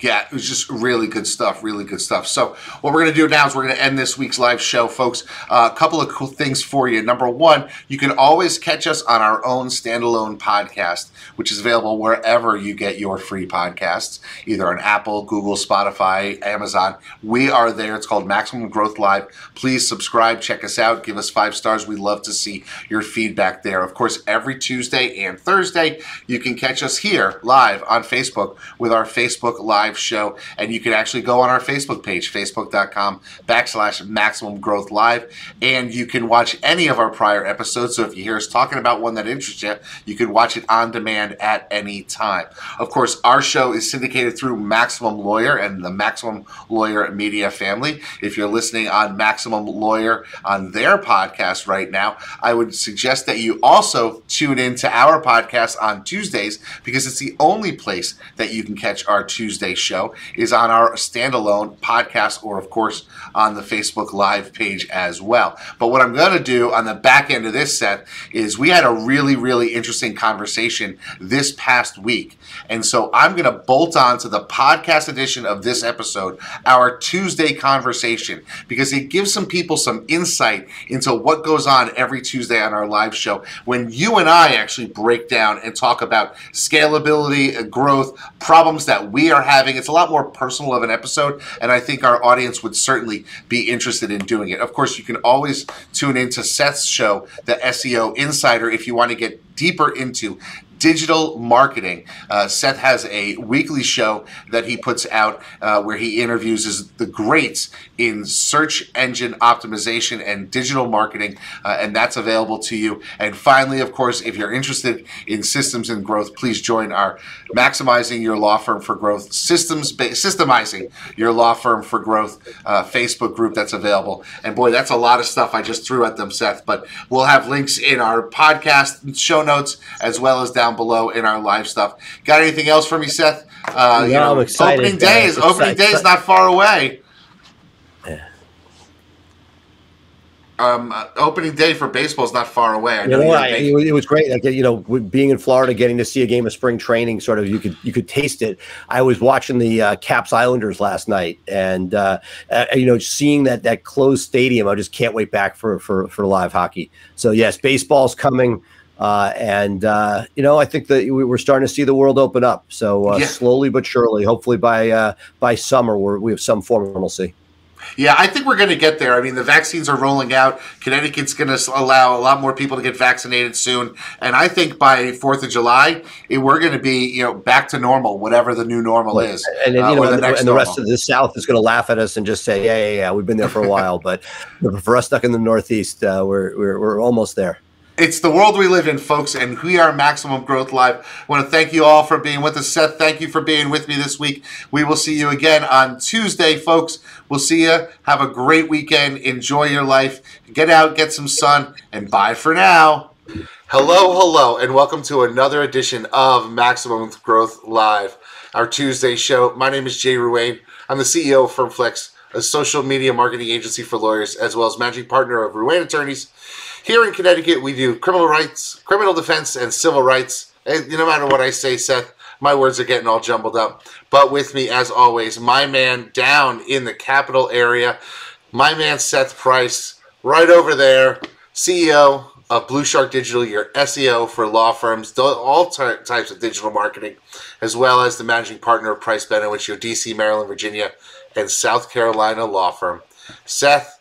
Speaker 3: Yeah, it was just really good stuff, really good stuff. So, what we're going to do now is we're going to end this week's live show, folks. Uh, a couple of cool things for you. Number one, you can always catch us on our own standalone podcast, which is available wherever you get your free podcasts, either on Apple, Google, Spotify, Amazon. We are there. It's called Maximum Growth Live. Please subscribe, check us out, give us five stars. We love to see your feedback there. Of course, every Tuesday and Thursday, you can catch us here live on Facebook with our Facebook Live live show. And you can actually go on our Facebook page, facebook.com backslash maximum growth live. And you can watch any of our prior episodes. So if you hear us talking about one that interests you, you can watch it on demand at any time. Of course, our show is syndicated through Maximum Lawyer and the Maximum Lawyer Media family. If you're listening on Maximum Lawyer on their podcast right now, I would suggest that you also tune in to our podcast on Tuesdays because it's the only place that you can catch our Tuesday show is on our standalone podcast or, of course, on the Facebook Live page as well. But what I'm going to do on the back end of this set is we had a really, really interesting conversation this past week. And so I'm going to bolt on to the podcast edition of this episode, our Tuesday conversation, because it gives some people some insight into what goes on every Tuesday on our live show when you and I actually break down and talk about scalability, growth, problems that we are having. It's a lot more personal of an episode, and I think our audience would certainly be interested in doing it. Of course, you can always tune into Seth's show, the SEO Insider, if you want to get deeper into digital marketing. Uh, Seth has a weekly show that he puts out uh, where he interviews the greats in search engine optimization and digital marketing, uh, and that's available to you. And finally, of course, if you're interested in systems and growth, please join our Maximizing Your Law Firm for Growth Systems, Systemizing Your Law Firm for Growth uh, Facebook group that's available. And boy, that's a lot of stuff I just threw at them, Seth, but we'll have links in our podcast show notes as well as down down below in our live stuff. Got anything else for me, Seth?
Speaker 4: Uh, you know, I'm excited.
Speaker 3: Opening day is opening day is not far away. Um, uh, opening day for baseball is not far away. I
Speaker 4: know you know, I, it was great. Like you know, being in Florida, getting to see a game of spring training, sort of you could you could taste it. I was watching the uh, Caps Islanders last night, and uh, uh, you know, seeing that that closed stadium, I just can't wait back for for for live hockey. So yes, baseball's coming. Uh, and uh, you know, I think that we're starting to see the world open up. So uh, yeah. slowly but surely, hopefully by uh, by summer, we we have some form of normalcy.
Speaker 3: Yeah, I think we're going to get there. I mean, the vaccines are rolling out. Connecticut's going to allow a lot more people to get vaccinated soon, and I think by Fourth of July, it, we're going to be you know back to normal, whatever the new normal is.
Speaker 4: And, and uh, you know, the, and the rest of the South is going to laugh at us and just say, "Yeah, yeah, yeah, we've been there for a while." but for us stuck in the Northeast, uh, we're, we're we're almost there.
Speaker 3: It's the world we live in, folks, and we are Maximum Growth Live. I want to thank you all for being with us. Seth, thank you for being with me this week. We will see you again on Tuesday, folks. We'll see you. Have a great weekend. Enjoy your life. Get out, get some sun, and bye for now. Hello, hello, and welcome to another edition of Maximum Growth Live, our Tuesday show. My name is Jay Ruane. I'm the CEO of FirmFlex, a social media marketing agency for lawyers, as well as managing partner of Ruane Attorneys here in Connecticut, we do criminal rights, criminal defense, and civil rights. And no matter what I say, Seth, my words are getting all jumbled up. But with me, as always, my man down in the capital area, my man Seth Price, right over there, CEO of Blue Shark Digital, your SEO for law firms, all types of digital marketing, as well as the managing partner of Price Benowitz, your DC, Maryland, Virginia, and South Carolina law firm. Seth,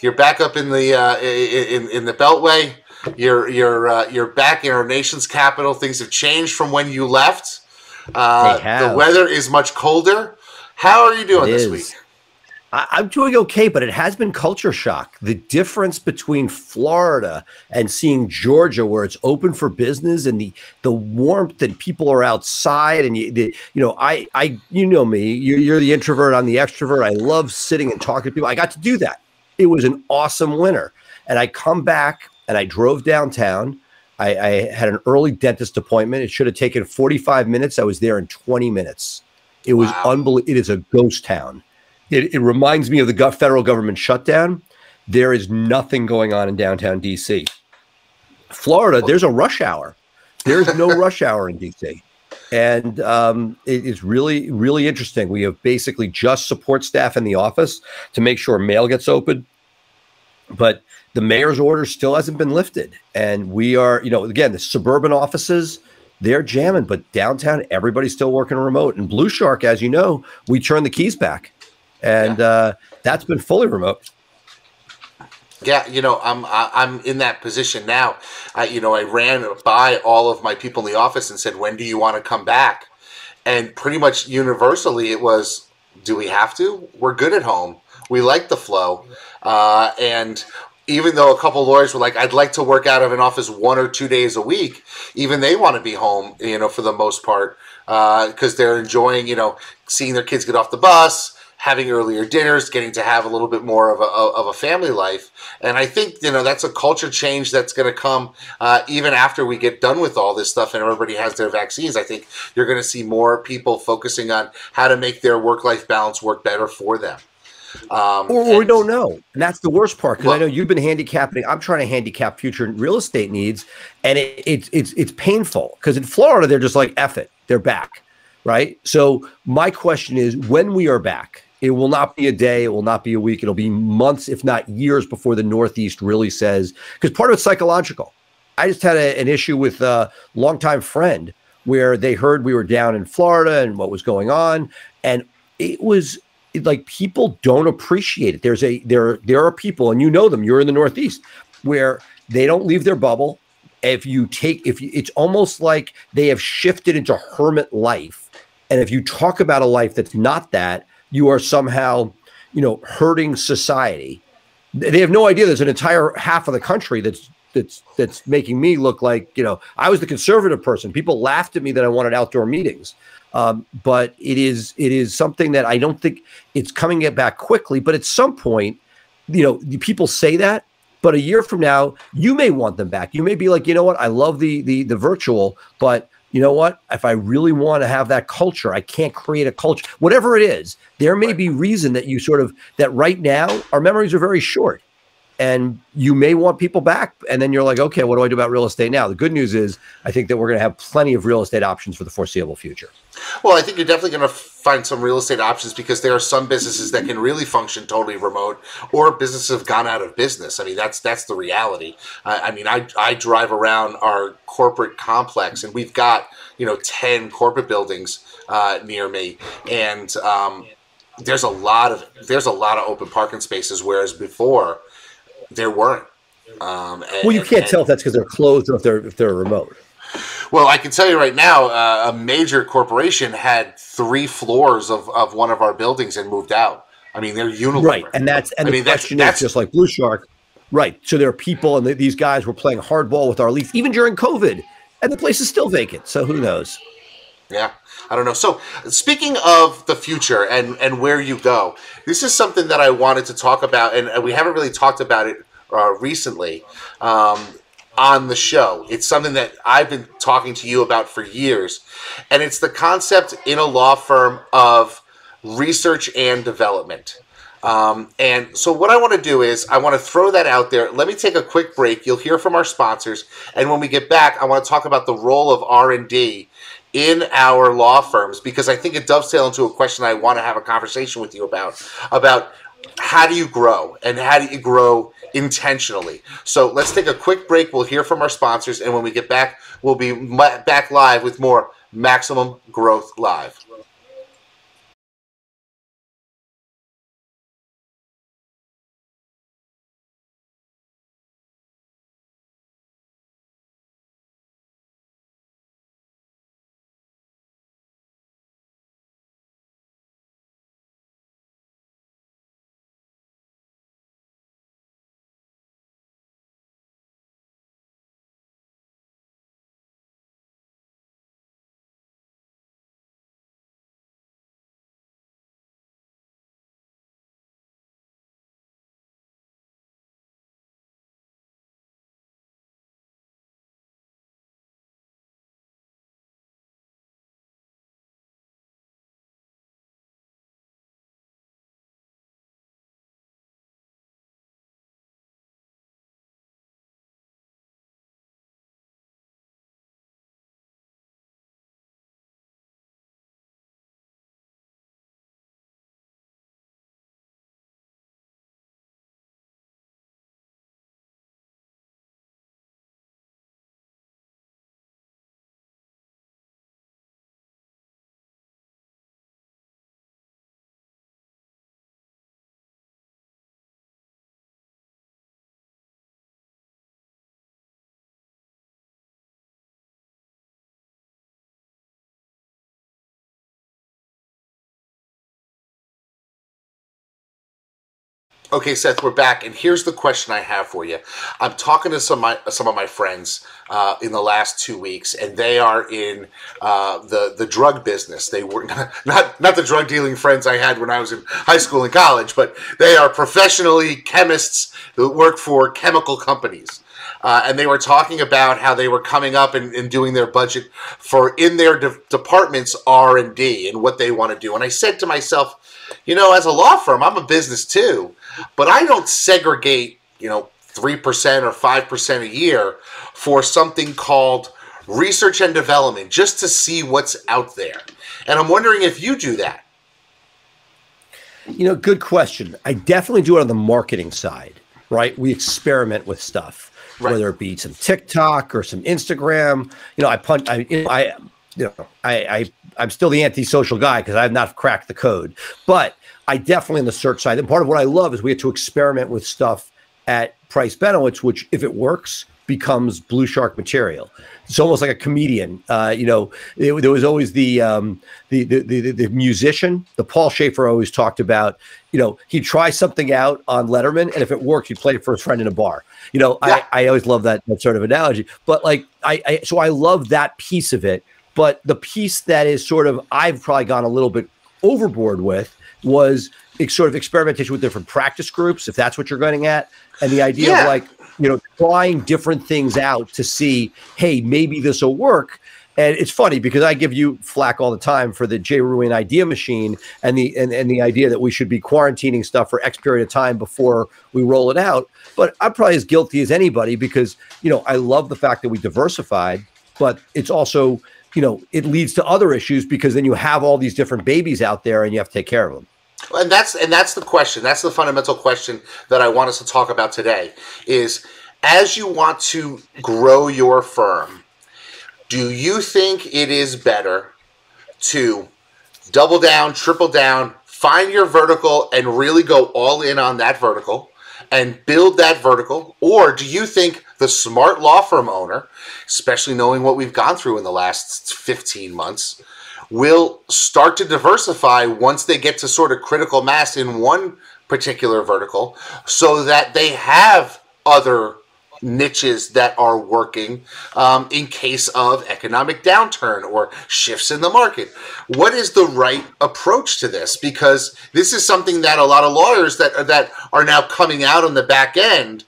Speaker 3: you're back up in the uh, in in the Beltway. You're you're uh, you're back in our nation's capital. Things have changed from when you left. Uh, the weather is much colder. How are you doing it this is. week?
Speaker 4: I'm doing okay, but it has been culture shock. The difference between Florida and seeing Georgia, where it's open for business, and the the warmth and people are outside, and you, the, you know, I, I, you know me, you're, you're the introvert, I'm the extrovert. I love sitting and talking to people. I got to do that it was an awesome winter. And I come back and I drove downtown. I, I had an early dentist appointment. It should have taken 45 minutes. I was there in 20 minutes. It was
Speaker 3: Wow.
Speaker 4: unbelievable. It is a ghost town. It, it reminds me of the federal government shutdown. There is nothing going on in downtown DC. Florida, there's a rush hour. There's no rush hour in DC. And um, it is really, really interesting. We have basically just support staff in the office to make sure mail gets open. But the mayor's order still hasn't been lifted. And we are, you know, again, the suburban offices, they're jamming, but downtown, everybody's still working remote. And Blue Shark, as you know, we turned the keys back. And uh, that's been fully remote.
Speaker 3: Yeah, you know, I'm I'm in that position now. I, you know, I ran by all of my people in the office and said, "When do you want to come back?" And pretty much universally, it was, "Do we have to? We're good at home. We like the flow." Uh, and even though a couple lawyers were like, "I'd like to work out of an office one or two days a week," even they want to be home, you know, for the most part, because they're enjoying, you know, seeing their kids get off the bus having earlier dinners, getting to have a little bit more of a, of a family life. And I think, you know, that's a culture change that's going to come uh, even after we get done with all this stuff and everybody has their vaccines. I think you're going to see more people focusing on how to make their work life balance work better for them. Um,
Speaker 4: Or, or we don't know. And that's the worst part because I know you've been handicapping. I'm trying to handicap future real estate needs, and it, it's it's it's painful because in Florida they're just like F it, they're back, right? So my question is, when we are back, it will not be a day, it will not be a week, it'll be months, if not years, before the Northeast really says because part of it's psychological. I just had a, an issue with a longtime friend where they heard we were down in Florida and what was going on, and it was it- like people don't appreciate it. There's a there there are people, and you know them. You're in the Northeast where they don't leave their bubble. If you take if you, it's almost like they have shifted into hermit life, and if you talk about a life that's not that, you are somehow you know hurting society. They have no idea there's an entire half of the country that's that's that's making me look like you know I was the conservative person. People laughed at me that I wanted outdoor meetings, um, but it is it is something that I don't think it's coming it back quickly. But at some point, you know, people say that, but a year from now, you may want them back. You may be like, you know what, I love the the the virtual, but you know what? If I really want to have that culture, I can't create a culture. Whatever it is, there may be reason that you sort of that right now our memories are very short and you may want people back and then you're like okay what do i do about real estate now the good news is i think that we're going to have plenty of real estate options for the foreseeable future
Speaker 3: Well, I think you're definitely going to find some real estate options because there are some businesses that can really function totally remote, or businesses have gone out of business. I mean, that's that's the reality. I, I mean, I I drive around our corporate complex, and we've got you know ten corporate buildings uh, near me, and um, there's a lot of there's a lot of open parking spaces, whereas before there weren't. Um, and-
Speaker 4: well you can't
Speaker 3: and-
Speaker 4: tell if that's because they're closed or if they're if they're remote
Speaker 3: well, I can tell you right now, uh, a major corporation had three floors of, of one of our buildings and moved out. I mean, they're Unilever.
Speaker 4: right and that's and
Speaker 3: I
Speaker 4: the
Speaker 3: mean, that's-
Speaker 4: question
Speaker 3: that's-
Speaker 4: is just like blue shark right so there are people and th- these guys were playing hardball with our lease even during covid and the place is still vacant so who knows
Speaker 3: Yeah, I don't know. So, speaking of the future and and where you go, this is something that I wanted to talk about, and we haven't really talked about it uh, recently um, on the show. It's something that I've been talking to you about for years, and it's the concept in a law firm of research and development. Um, and so what I want to do is I want to throw that out there. Let me take a quick break. You'll hear from our sponsors, and when we get back, I want to talk about the role of R and D in our law firms because I think it dovetails into a question I want to have a conversation with you about about how do you grow and how do you grow intentionally. So let's take a quick break. We'll hear from our sponsors, and when we get back, we'll be back live with more Maximum Growth Live. Okay, Seth, we're back, and here's the question I have for you. I'm talking to some of my, some of my friends uh, in the last two weeks, and they are in uh, the the drug business. They were not, not not the drug dealing friends I had when I was in high school and college, but they are professionally chemists that work for chemical companies. Uh, and they were talking about how they were coming up and, and doing their budget for in their de- departments R and D and what they want to do. And I said to myself, you know, as a law firm, I'm a business too, but I don't segregate, you know, three percent or five percent a year for something called research and development, just to see what's out there. And I'm wondering if you do that.
Speaker 4: You know, good question. I definitely do it on the marketing side, right? We experiment with stuff right. whether it be some TikTok or some Instagram. You know, I punch. I you know, I you know I, I I'm still the antisocial guy because I've not cracked the code, but I definitely on the search side. And part of what I love is we get to experiment with stuff at Price Benowitz, which if it works becomes blue shark material. It's almost like a comedian. Uh, you know, it, there was always the, um, the, the, the the musician. The Paul Shaffer always talked about. You know, he'd try something out on Letterman, and if it worked, he'd play it for his friend in a bar. You know, yeah. I, I always love that, that sort of analogy. But like, I, I so I love that piece of it. But the piece that is sort of I've probably gone a little bit overboard with was sort of experimentation with different practice groups, if that's what you're getting at, and the idea yeah. of like you know trying different things out to see, hey, maybe this will work. And it's funny because I give you flack all the time for the J. Ruane idea machine and the and, and the idea that we should be quarantining stuff for X period of time before we roll it out. But I'm probably as guilty as anybody because you know I love the fact that we diversified, but it's also you know it leads to other issues because then you have all these different babies out there and you have to take care of them.
Speaker 3: And that's and that's the question. That's the fundamental question that I want us to talk about today is as you want to grow your firm do you think it is better to double down, triple down, find your vertical and really go all in on that vertical and build that vertical? Or do you think the smart law firm owner, especially knowing what we've gone through in the last 15 months, will start to diversify once they get to sort of critical mass in one particular vertical so that they have other niches that are working um, in case of economic downturn or shifts in the market. What is the right approach to this? Because this is something that a lot of lawyers that that are now coming out on the back end,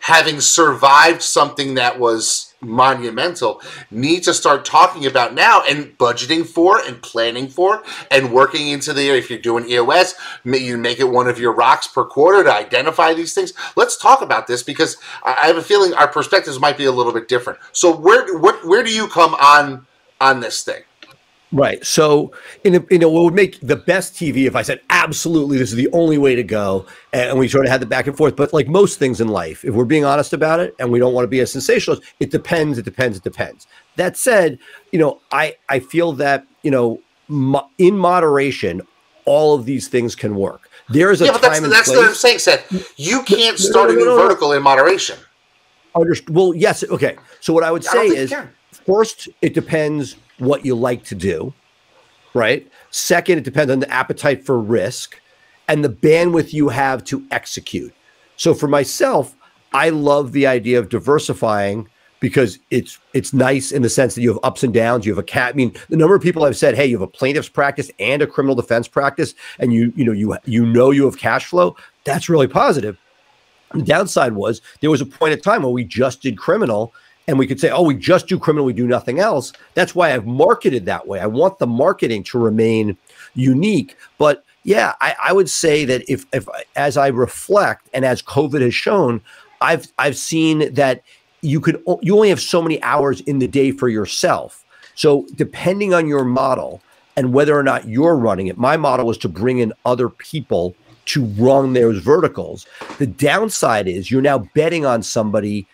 Speaker 3: having survived something that was monumental need to start talking about now and budgeting for and planning for and working into the if you're doing EOS you make it one of your rocks per quarter to identify these things. Let's talk about this because I have a feeling our perspectives might be a little bit different. So where what where do you come on on this thing
Speaker 4: Right. So, in a, you know, what would make the best TV if I said absolutely this is the only way to go, and we sort of had the back and forth. But like most things in life, if we're being honest about it, and we don't want to be a sensationalist, it depends. It depends. It depends. That said, you know, I I feel that you know, mo- in moderation, all of these things can work. There is a yeah, but
Speaker 3: that's, that's what I'm saying, Seth. You can't start no, no, a new vertical in moderation.
Speaker 4: Underst- well, yes. Okay. So what I would say I is, first, it depends what you like to do, right? Second, it depends on the appetite for risk and the bandwidth you have to execute. So for myself, I love the idea of diversifying because it's it's nice in the sense that you have ups and downs. You have a cat. I mean, the number of people I've said, "Hey, you have a plaintiff's practice and a criminal defense practice, and you you know you you know you have cash flow." That's really positive. The downside was there was a point in time where we just did criminal, and we could say, oh, we just do criminal, we do nothing else. That's why I've marketed that way. I want the marketing to remain unique. But yeah, I, I would say that if, if as I reflect and as COVID has shown, I've I've seen that you could you only have so many hours in the day for yourself. So depending on your model and whether or not you're running it, my model was to bring in other people to run those verticals. The downside is you're now betting on somebody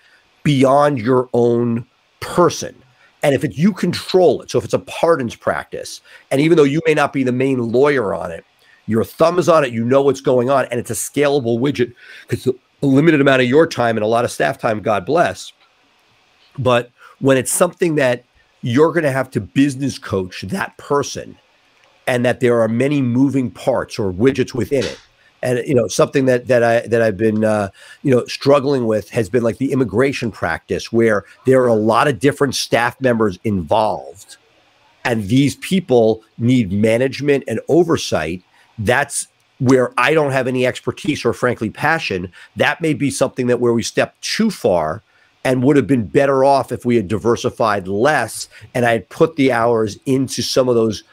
Speaker 4: beyond your own person. And if it, you control it, so if it's a pardons practice, and even though you may not be the main lawyer on it, your thumb is on it, you know what's going on, and it's a scalable widget because a limited amount of your time and a lot of staff time, God bless. But when it's something that you're going to have to business coach that person and that there are many moving parts or widgets within it, and you know something that that I that I've been uh, you know struggling with has been like the immigration practice where there are a lot of different staff members involved, and these people need management and oversight. That's where I don't have any expertise or frankly passion. That may be something that where we step too far and would have been better off if we had diversified less and I had put the hours into some of those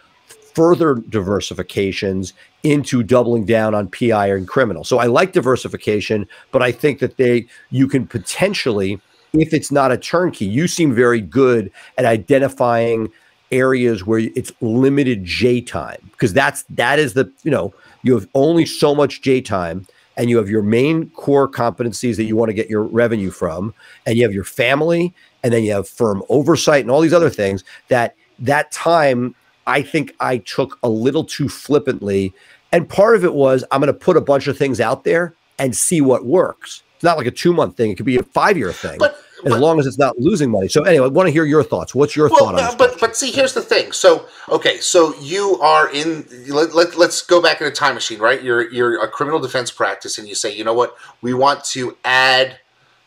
Speaker 4: further diversifications into doubling down on PI and criminal. So I like diversification, but I think that they you can potentially if it's not a turnkey, you seem very good at identifying areas where it's limited Jay time because that's that is the you know you have only so much Jay time and you have your main core competencies that you want to get your revenue from and you have your family and then you have firm oversight and all these other things that that time I think I took a little too flippantly and part of it was I'm going to put a bunch of things out there and see what works. It's not like a 2 month thing, it could be a 5 year thing.
Speaker 3: But
Speaker 4: as
Speaker 3: but,
Speaker 4: long as it's not losing money. So anyway, I want to hear your thoughts. What's your
Speaker 3: well,
Speaker 4: thought on
Speaker 3: uh,
Speaker 4: this?
Speaker 3: but but see, here's the thing. So okay, so you are in. Let, let, let's go back in a time machine, right? You're you're a criminal defense practice, and you say, you know what, we want to add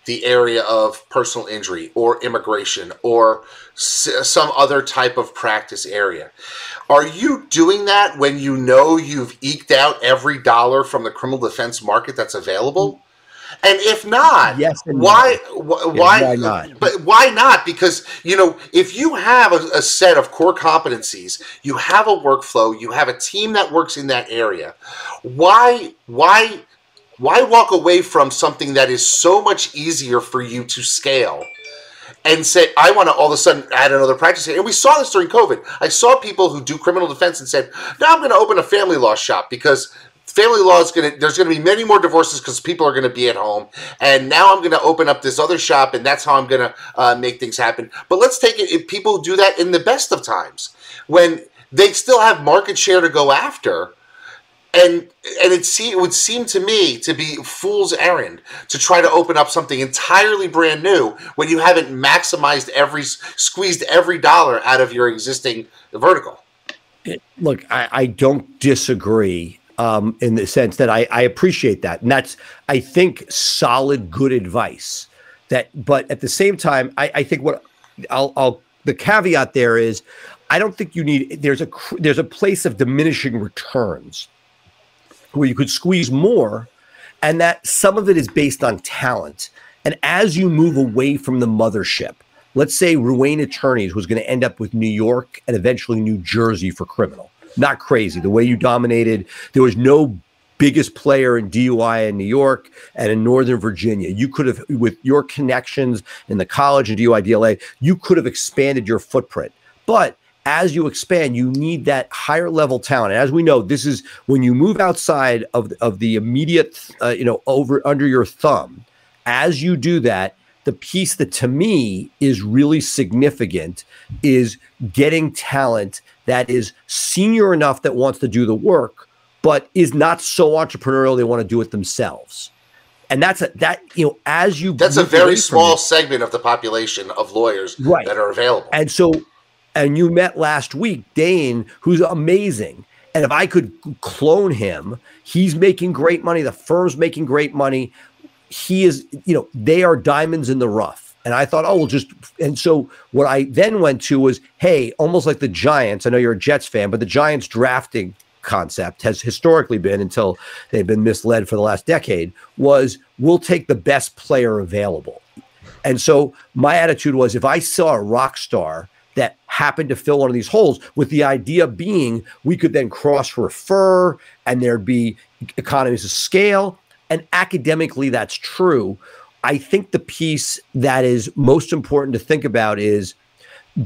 Speaker 3: the area of personal injury or immigration or s- some other type of practice area. Are you doing that when you know you've eked out every dollar from the criminal defense market that's available? And if not,
Speaker 4: Yes
Speaker 3: why, wh- why,
Speaker 4: why not?
Speaker 3: But why not? Because you know, if you have a, a set of core competencies, you have a workflow, you have a team that works in that area. Why, why, why walk away from something that is so much easier for you to scale? and say, I want to all of a sudden add another practice. And we saw this during COVID. I saw people who do criminal defense and said, now I'm going to open a family law shop because family law is going to, there's going to be many more divorces because people are going to be at home. And now I'm going to open up this other shop and that's how I'm going to uh, make things happen. But let's take it, if people do that in the best of times when they still have market share to go after and and it see it would seem to me to be fool's errand to try to open up something entirely brand new when you haven't maximized every squeezed every dollar out of your existing vertical.
Speaker 4: Look, I, I don't disagree um, in the sense that I, I appreciate that, and that's I think solid, good advice. That, but at the same time, I, I think what I'll, I'll the caveat there is, I don't think you need. There's a there's a place of diminishing returns where you could squeeze more, and that some of it is based on talent. And as you move away from the mothership, let's say Ruane Attorneys was going to end up with New York and eventually New Jersey for criminal. Not crazy. The way you dominated, there was no biggest player in DUI in New York and in Northern Virginia. You could have, with your connections in the college and DUI DLA, you could have expanded your footprint. But as you expand, you need that higher level talent. And as we know, this is when you move outside of, of the immediate, uh, you know, over under your thumb. As you do that, the piece that to me is really significant is getting talent that is senior enough that wants to do the work, but is not so entrepreneurial they want to do it themselves. And that's a that you know as you
Speaker 3: That's a very small
Speaker 4: it-
Speaker 3: segment of the population of lawyers
Speaker 4: Right.
Speaker 3: that are available.
Speaker 4: and so, and you met last week, Dane, who's amazing. And if I could clone him, he's making great money. The firm's making great money. He is, you know, they are diamonds in the rough. And I thought, oh, well, just, and so what I then went to was, hey, almost like the Giants. I know you're a Jets fan, but the Giants drafting concept has historically been until they've been misled for the last decade was we'll take the best player available. And so my attitude was if I saw a rock star that happened to fill one of these holes, with the idea being we could then cross refer and there'd be economies of scale. And academically, that's true. I think the piece that is most important to think about is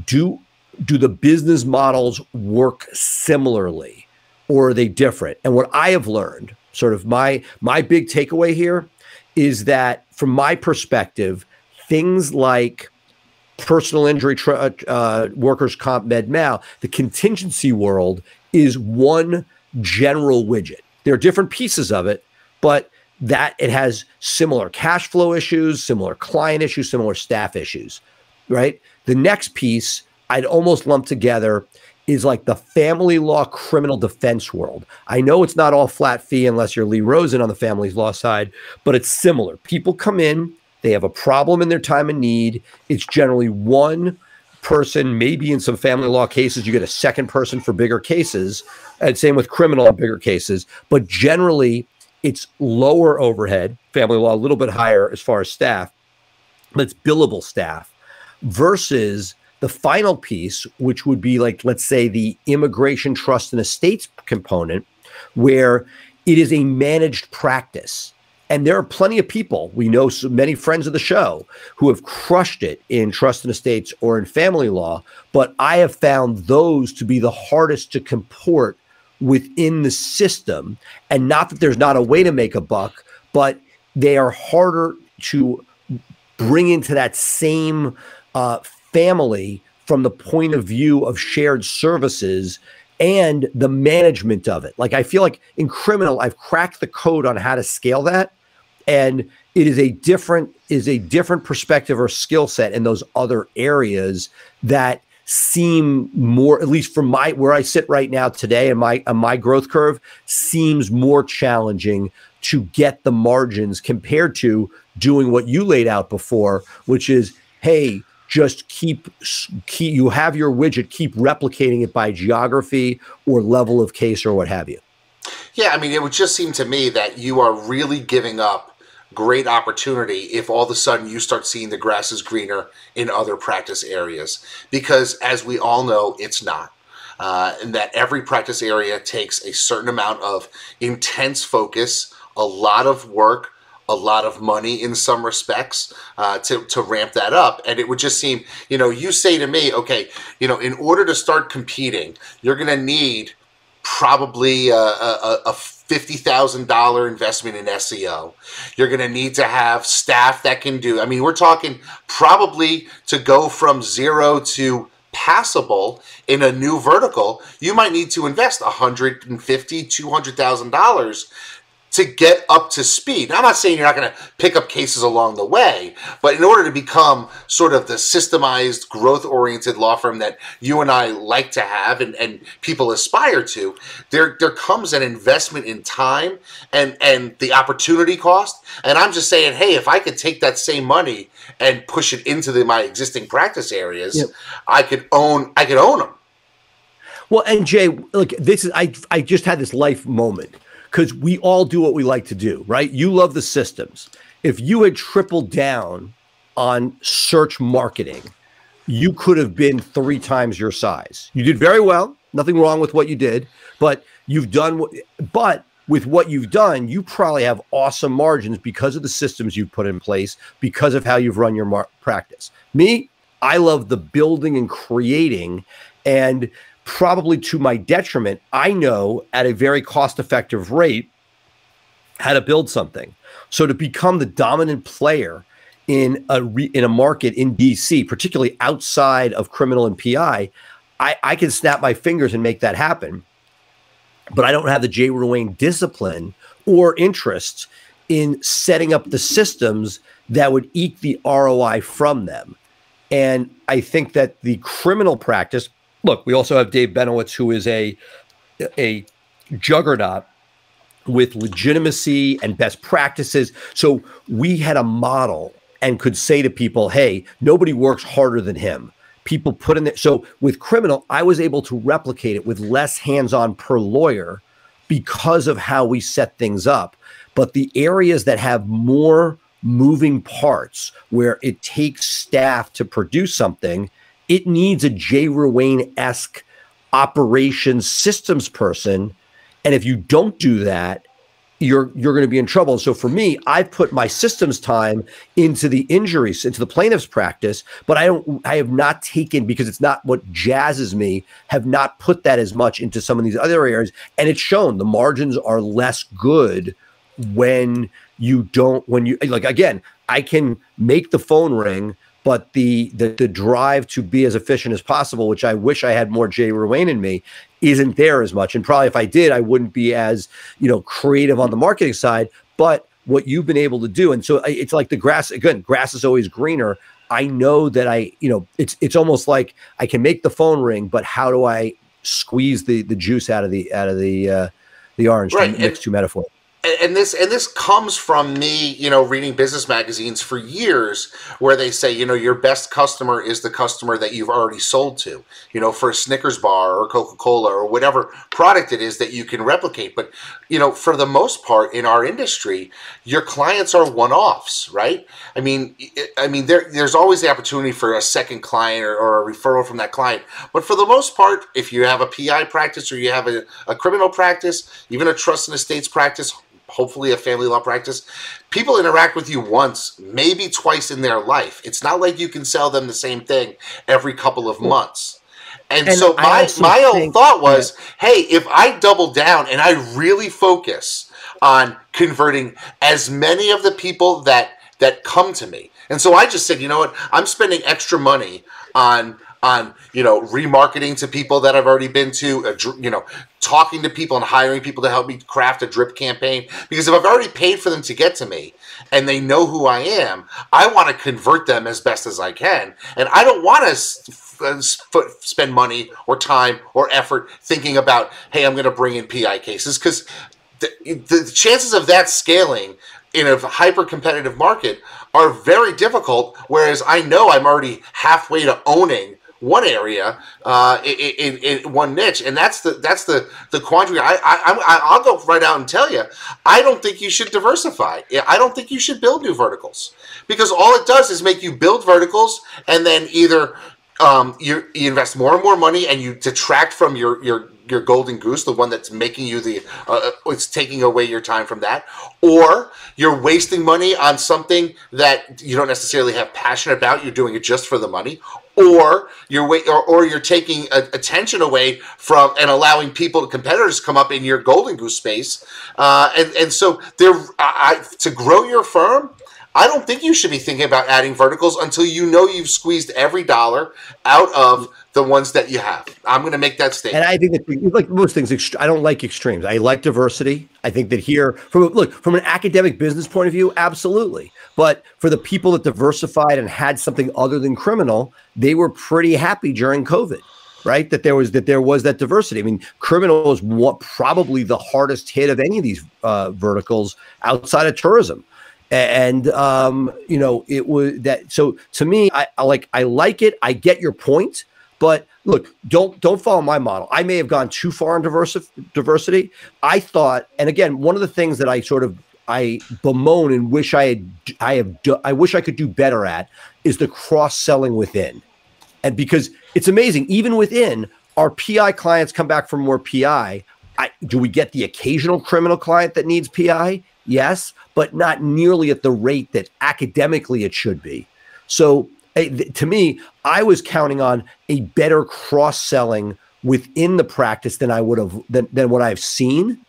Speaker 4: do do the business models work similarly or are they different? And what I have learned, sort of my my big takeaway here is that from my perspective, things like personal injury, tra- uh, workers' comp, med mal, the contingency world is one general widget. There are different pieces of it, but that it has similar cash flow issues, similar client issues, similar staff issues, right? The next piece I'd almost lump together is like the family law criminal defense world. I know it's not all flat fee unless you're Lee Rosen on the family law side, but it's similar. People come in, they have a problem in their time of need. It's generally one person, maybe in some family law cases, you get a second person for bigger cases, and same with criminal and bigger cases. But generally, it's lower overhead, family law a little bit higher as far as staff, but it's billable staff versus the final piece, which would be like, let's say, the immigration trust and estates component, where it is a managed practice. And there are plenty of people, we know so many friends of the show, who have crushed it in trust and estates or in family law. But I have found those to be the hardest to comport within the system. And not that there's not a way to make a buck, but they are harder to bring into that same uh, family from the point of view of shared services and the management of it. Like I feel like in criminal, I've cracked the code on how to scale that. And it is a different is a different perspective or skill set in those other areas that seem more at least from my where I sit right now today and my my growth curve seems more challenging to get the margins compared to doing what you laid out before which is hey just keep, keep you have your widget keep replicating it by geography or level of case or what have you.
Speaker 3: Yeah i mean it would just seem to me that you are really giving up great opportunity if all of a sudden you start seeing the grass is greener in other practice areas because as we all know it's not uh, and that every practice area takes a certain amount of intense focus a lot of work a lot of money in some respects uh, to, to ramp that up. And it would just seem, you know, you say to me, okay, you know, in order to start competing, you're going to need probably a, a, a $50,000 investment in SEO. You're going to need to have staff that can do, I mean, we're talking probably to go from zero to passable in a new vertical, you might need to invest $150,000, $200,000 to get up to speed. Now, I'm not saying you're not going to pick up cases along the way, but in order to become sort of the systemized, growth oriented law firm that you and I like to have and, and people aspire to, there, there comes an investment in time and, and the opportunity cost. And I'm just saying, hey, if I could take that same money and push it into the, my existing practice areas, yep. I could own I could own them.
Speaker 4: Well, and Jay, look, this is I I just had this life moment because we all do what we like to do, right? You love the systems. If you had tripled down on search marketing, you could have been three times your size. You did very well. Nothing wrong with what you did, but you've done what, but with what you've done, you probably have awesome margins because of the systems you've put in place, because of how you've run your mar- practice. Me, I love the building and creating. And probably to my detriment, I know at a very cost effective rate how to build something. So to become the dominant player in a re, in a market in DC, particularly outside of criminal and PI, I, I can snap my fingers and make that happen. But I don't have the Jay Ruane discipline or interest in setting up the systems that would eke the ROI from them. And I think that the criminal practice, look, we also have Dave Benowitz, who is a a juggernaut with legitimacy and best practices. So we had a model and could say to people, "Hey, nobody works harder than him." People put in there. So with criminal, I was able to replicate it with less hands-on per lawyer because of how we set things up. But the areas that have more moving parts where it takes staff to produce something it needs a Jay Ruane esque operations systems person. And if you don't do that, you're you're going to be in trouble. So for me, I've put my systems time into the injuries, into the plaintiff's practice, but I don't I have not taken because it's not what jazzes me, have not put that as much into some of these other areas. And it's shown the margins are less good when you don't when you like again, I can make the phone ring but the, the the drive to be as efficient as possible, which I wish I had more Jay Ruane in me, isn't there as much. And probably if I did, I wouldn't be as you know creative on the marketing side. But what you've been able to do, and so it's like the grass again. Grass is always greener. I know that I, you know, it's it's almost like I can make the phone ring, but how do I squeeze the the juice out of the out of the uh, the orange.
Speaker 3: Right.
Speaker 4: To mix two metaphors
Speaker 3: and this and this comes from me you know reading business magazines for years where they say you know your best customer is the customer that you've already sold to you know for a snickers bar or coca-cola or whatever product it is that you can replicate. But you know for the most part in our industry your clients are one-offs right? I mean i mean there, there's always the opportunity for a second client or, or, a referral from that client. But for the most part if you have a pi practice or you have a, a criminal practice even a trust and estates practice hopefully a family law practice, people interact with you once, maybe twice in their life. It's not like you can sell them the same thing every couple of months. And, and so my my own thought was, yeah. hey, if I double down and I really focus on converting as many of the people that that come to me. And so I just said, you know what? I'm spending extra money on on you know remarketing to people that I've already been to, uh, you know, talking to people and hiring people to help me craft a drip campaign. Because if I've already paid for them to get to me and they know who I am, I want to convert them as best as I can, and I don't want uh, to spend money or time or effort thinking about, hey, I'm going to bring in PI cases because the, the chances of that scaling in a hyper competitive market are very difficult. Whereas I know I'm already halfway to owning one area uh, in, in, in, one niche, and that's the that's the the quandary. I, I I'll go right out and tell you, I don't think you should diversify. I don't think you should build new verticals because all it does is make you build verticals and then either um, you, you invest more and more money and you detract from your your your golden goose, the one that's making you the, uh, uh, it's taking away your time from that, or you're wasting money on something that you don't necessarily have passion about. You're doing it just for the money, or you're or, or you're taking a, attention away from and allowing people, competitors, to come up in your golden goose space, uh, and and so there, to grow your firm. I don't think you should be thinking about adding verticals until you know you've squeezed every dollar out of the ones that you have. I'm going to make that statement.
Speaker 4: And I think that, like most things, I don't like extremes. I like diversity. I think that here, from look from an academic business point of view, absolutely. But for the people that diversified and had something other than criminal, they were pretty happy during COVID right? That there was that there was that diversity. I mean, criminal is what probably the hardest hit of any of these uh, verticals outside of tourism, and um, you know it was that. So to me, I, I like I like it. I get your point. But look, don't don't follow my model. I may have gone too far in diversi- diversity. I thought, and again, one of the things that I sort of I bemoan and wish I had I have I wish I could do better at is the cross selling within, and because it's amazing, even within our PI clients come back for more PI. I, do we get the occasional criminal client that needs PI? Yes, but not nearly at the rate that academically it should be. So eh, to me, I was counting on a better cross selling within the practice than I would have than, than what I've seen.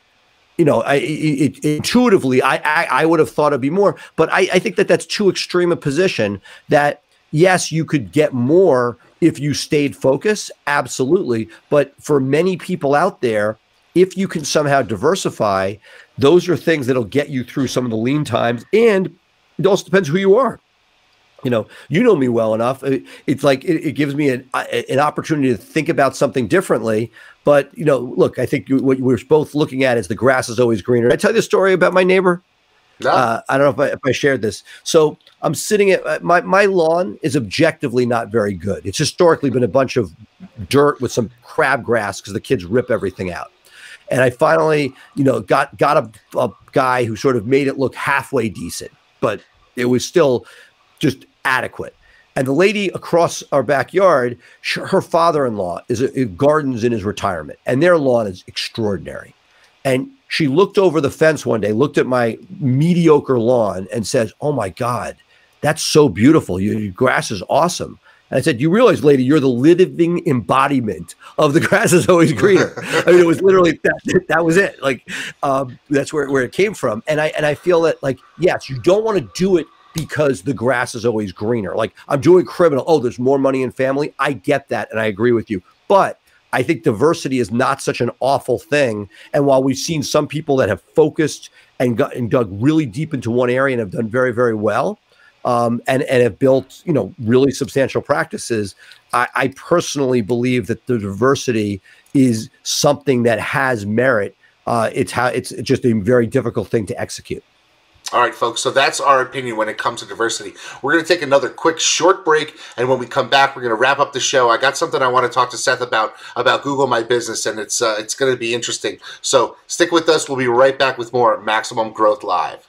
Speaker 4: You know, I it, intuitively, I, I, I would have thought it'd be more, but I, I think that that's too extreme a position. That yes, you could get more if you stayed focused, absolutely. But for many people out there, if you can somehow diversify, those are things that'll get you through some of the lean times, and it also depends who you are you know, you know me well enough. It's like it, it, gives me an an opportunity to think about something differently. But you know, look, I think what we're both looking at is the grass is always greener. Did I tell you the story about my neighbor? No. Uh, I don't know if I, if I, shared this. So I'm sitting at uh, my my lawn is objectively not very good. It's historically been a bunch of dirt with some crabgrass because the kids rip everything out. And I finally, you know, got got a, a guy who sort of made it look halfway decent, but it was still just adequate. And the lady across our backyard, her father-in-law is a, gardens in his retirement, and their lawn is extraordinary. And she looked over the fence one day, looked at my mediocre lawn, and says, "Oh my God, that's so beautiful. Your, your grass is awesome." And I said, "You realize, lady, you're the living embodiment of the grass is always greener." I mean, it was literally that. That was it. Like um, that's where where it came from. And I and I feel that like yes, you don't want to do it because the grass is always greener. Like I'm doing criminal. Oh, there's more money in family. I get that. And I agree with you. But I think diversity is not such an awful thing. And while we've seen some people that have focused and got and dug really deep into one area and have done very, very well, um, and and have built you know really substantial practices. I, I personally believe that the diversity is something that has merit. Uh, it's how it's just a very difficult thing to execute.
Speaker 3: All right, folks. So that's our opinion when it comes to diversity. We're going to take another quick short break, and when we come back, we're going to wrap up the show. I got something I want to talk to Seth about about Google My Business, and it's uh, it's going to be interesting. So stick with us. We'll be right back with more Maximum Growth Live.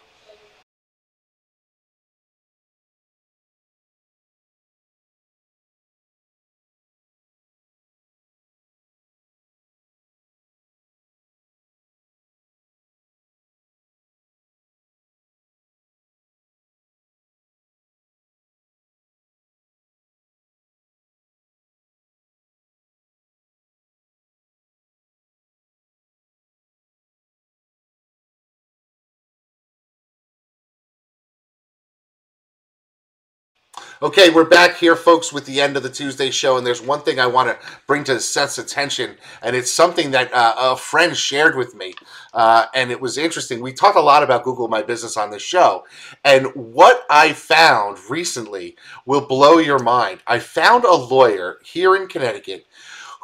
Speaker 3: Okay, we're back here, folks, with the end of the Tuesday show, and there's one thing I want to bring to Seth's attention, and it's something that uh, a friend shared with me, uh, and it was interesting. We talked a lot about Google My Business on the show, and what I found recently will blow your mind. I found a lawyer here in Connecticut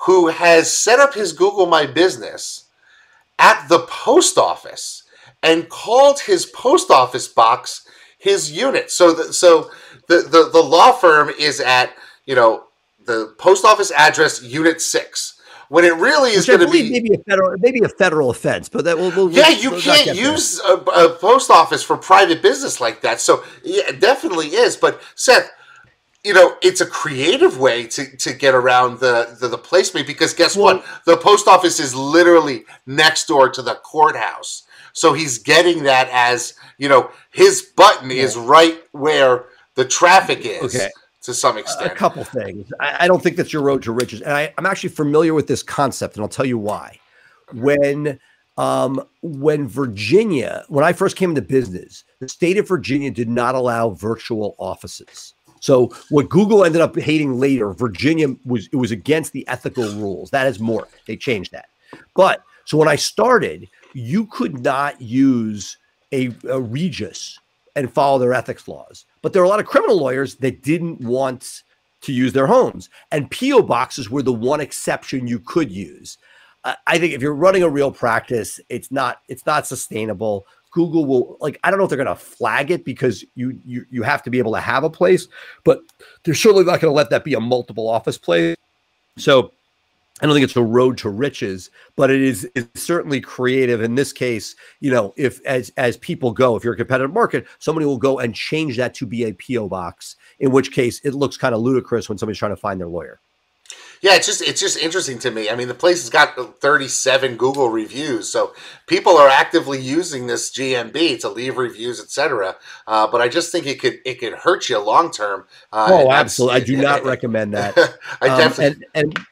Speaker 3: who has set up his Google My Business at the post office and called his post office box his unit. So, the, so the, the, the law firm is at, you know, the post office address unit six. When it really is going to be
Speaker 4: maybe a federal, maybe a federal offense, but that will. We'll,
Speaker 3: yeah, you we'll can't use a, a, post office for private business like that. So yeah, it definitely is. But Seth, you know, it's a creative way to, to get around the, the, the placement because guess well, what? The post office is literally next door to the courthouse. So he's getting that as, you know, his button yeah. is right where the traffic is. Okay. To some extent,
Speaker 4: a couple things. I, I don't think that's your road to riches, and I, I'm actually familiar with this concept, and I'll tell you why. When um, when Virginia, when I first came into business, the state of Virginia did not allow virtual offices. So what Google ended up hating later, Virginia was it was against the ethical rules. That is more. They changed that. But so when I started, you could not use a, a Regus and follow their ethics laws. But there are a lot of criminal lawyers that didn't want to use their homes. And PO boxes were the one exception you could use. I think if you're running a real practice, it's not it's not sustainable. Google will like I don't know if they're going to flag it because you you you have to be able to have a place, but they're certainly not going to let that be a multiple office place. So I don't think it's a road to riches, but it is it's certainly creative. In this case, you know, if as as people go, if you're a competitive market, somebody will go and change that to be a PO box. In which case, it looks kind of ludicrous when somebody's trying to find their lawyer.
Speaker 3: Yeah, it's just it's just interesting to me. I mean, the place has got 37 Google reviews, so people are actively using this GMB to leave reviews, etc. Uh, but I just think it could it could hurt you long term.
Speaker 4: Uh, oh, absolutely! I do not recommend that. I um, definitely and, and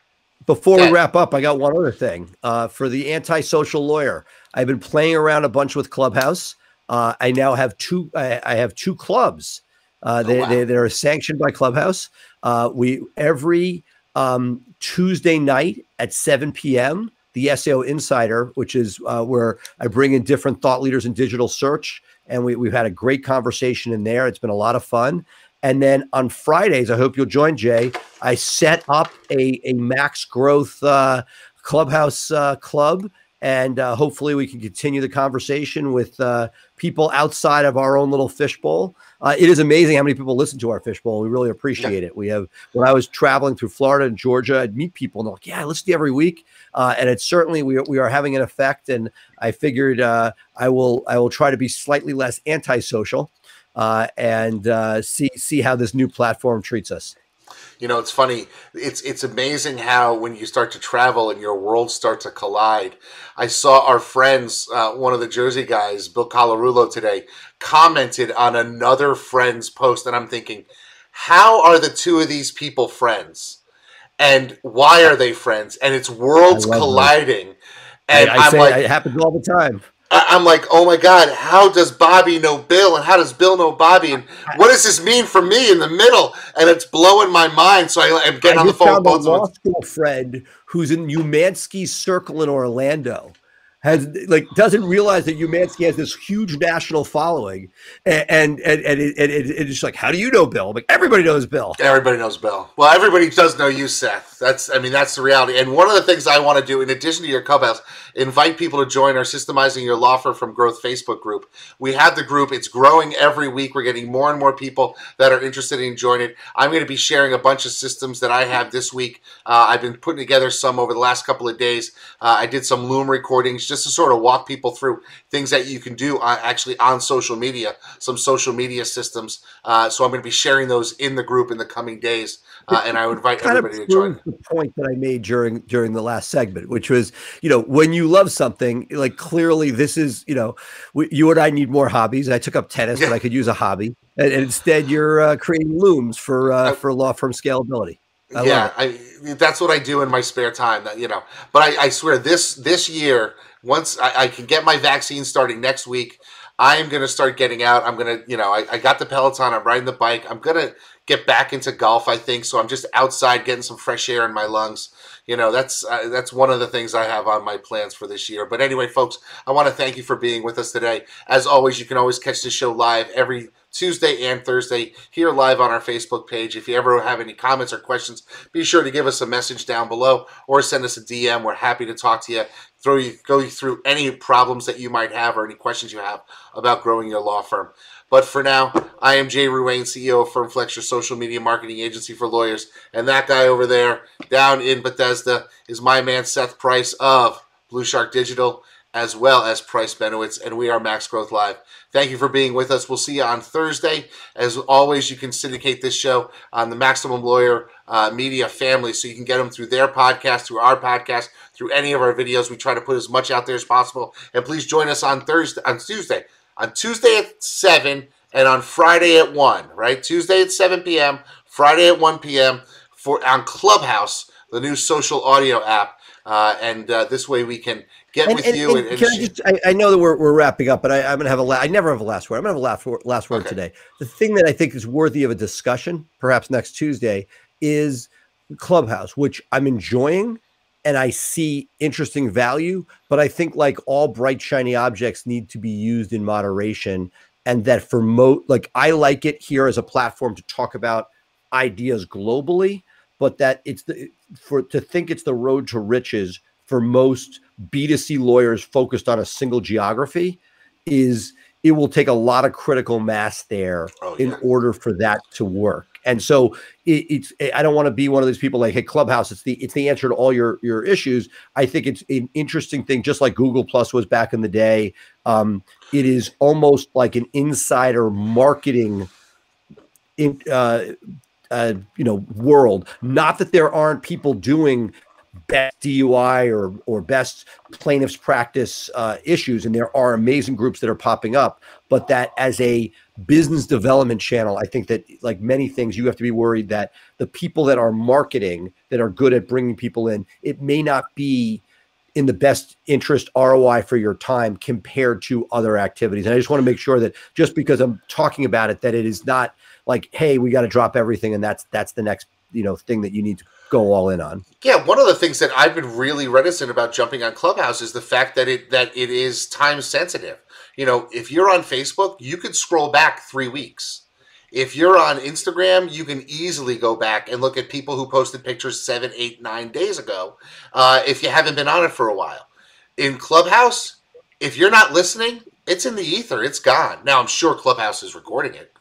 Speaker 4: before we wrap up, I got one other thing uh, for the antisocial lawyer. I've been playing around a bunch with Clubhouse. Uh, I now have two. I, I have two clubs. Uh, they, oh, wow. they, they are sanctioned by Clubhouse. Uh, we every um, Tuesday night at 7 p.m. The SEO Insider, which is uh, where I bring in different thought leaders in digital search, and we, we've had a great conversation in there. It's been a lot of fun. And then on Fridays, I hope you'll join Jay. I set up a, a max growth uh, clubhouse uh, club, and uh, hopefully we can continue the conversation with uh, people outside of our own little fishbowl. Uh, it is amazing how many people listen to our fishbowl. We really appreciate yeah. it. We have when I was traveling through Florida and Georgia, I'd meet people and they're like, "Yeah, I listen to you every week," uh, and it's certainly we we are having an effect. And I figured I will I will try to be slightly less antisocial uh, and uh, see see how this new platform treats us.
Speaker 3: You know, it's funny. It's it's amazing how when you start to travel and your worlds start to collide. I saw our friends, uh, one of the Jersey guys, Bill Colarulo, today commented on another friend's post, and I'm thinking, how are the two of these people friends? And why are they friends? And it's worlds colliding. That. And
Speaker 4: I, I am like, it happens all the time.
Speaker 3: I'm like, oh my God, how does Bobby know Bill? And how does Bill know Bobby? And what does this mean for me in the middle? And it's blowing my mind. So I, am getting I on the phone with both
Speaker 4: law school friend who's in Umansky Circle in Orlando. has like doesn't realize that Umansky has this huge national following, and and and, and, it, and it, it's like, how do you know Bill? I'm like everybody knows Bill.
Speaker 3: Everybody knows Bill. Well, everybody does know you, Seth. That's I mean that's the reality. And one of the things I want to do, in addition to your clubhouse, invite people to join our Systemizing Your Law Firm from Growth Facebook group. We have the group. It's growing every week. We're getting more and more people that are interested in joining it. I'm going to be sharing a bunch of systems that I have this week. Uh, I've been putting together some over the last couple of days. Uh, I did some Loom recordings just to sort of walk people through things that you can do uh, actually on social media, some social media systems. Uh, so I'm going to be sharing those in the group in the coming days. Uh, and I would invite everybody to join.
Speaker 4: The point that I made during during the last segment, which was, you know, when you love something, like clearly this is, you know, you and I need more hobbies. I took up tennis, but I could use a hobby, and, and instead you're uh, creating looms for uh, for law firm scalability.
Speaker 3: I yeah, I, that's what I do in my spare time. That you know, but I, I swear this this year once I, I, can get my vaccine starting next week, I am going to start getting out. I'm going to, you know, I, I, got the Peloton. I'm riding the bike. I'm going to get back into golf. I think so. I'm just outside getting some fresh air in my lungs. You know, that's uh, that's one of the things I have on my plans for this year. But anyway, folks, I want to thank you for being with us today. As always, you can always catch the show live every Tuesday and Thursday here live on our Facebook page. If you ever have any comments or questions, be sure to give us a message down below or send us a DM. We're happy to talk to you throw you go you through any problems that you might have or any questions you have about growing your law firm. But for now, I am Jay Ruane, CEO of FirmFlex, your social media marketing agency for lawyers. And that guy over there down in Bethesda is my man Seth Price of Blue Shark Digital, as well as Price Benowitz. And we are Max Growth Live. Thank you for being with us. We'll see you on Thursday. As always, you can syndicate this show on the Maximum Lawyer uh, Media family so you can get them through their podcast, through our podcast, through any of our videos. We try to put as much out there as possible. And please join us on Thursday, on Tuesday, on Tuesday at seven, and on Friday at one. Right, Tuesday at seven p.m., Friday at one p.m. for on Clubhouse, the new social audio app. Uh, and uh, this way we can get and, with and, you. And, and,
Speaker 4: I, just, I, I, know that we're, we're wrapping up, but I, am going to have a la- I never have a last word. I'm going to have a last, word, last word okay. today. The thing that I think is worthy of a discussion, perhaps next Tuesday, is Clubhouse, which I'm enjoying and I see interesting value, but I think like all bright shiny objects need to be used in moderation and that for mo like I like it here as a platform to talk about ideas globally, but that it's the for to think it's the road to riches for most B2C lawyers focused on a single geography is it will take a lot of critical mass there oh, yeah. in order for that to work. And so it, it's I don't want to be one of those people like, hey, Clubhouse, it's the it's the answer to all your your issues. I think it's an interesting thing, just like Google Plus was back in the day. Um, it is almost like an insider marketing in uh, uh, you know world. Not that there aren't people doing best DUI or or best plaintiffs practice uh, issues, and there are amazing groups that are popping up. But that as a business development channel, I think that like many things, you have to be worried that the people that are marketing that are good at bringing people in, it may not be in the best interest ROI for your time compared to other activities. And I just want to make sure that just because I'm talking about it, that it is not like, hey, we got to drop everything and that's that's the next you know thing that you need to go all in on.
Speaker 3: Yeah, one of the things that I've been really reticent about jumping on Clubhouse is the fact that it that it is time sensitive. You know, if you're on Facebook, you could scroll back three weeks. If you're on Instagram, you can easily go back and look at people who posted pictures seven, eight, nine days ago. Uh, if you haven't been on it for a while, in Clubhouse, if you're not listening, it's in the ether. It's gone. Now I'm sure Clubhouse is recording it,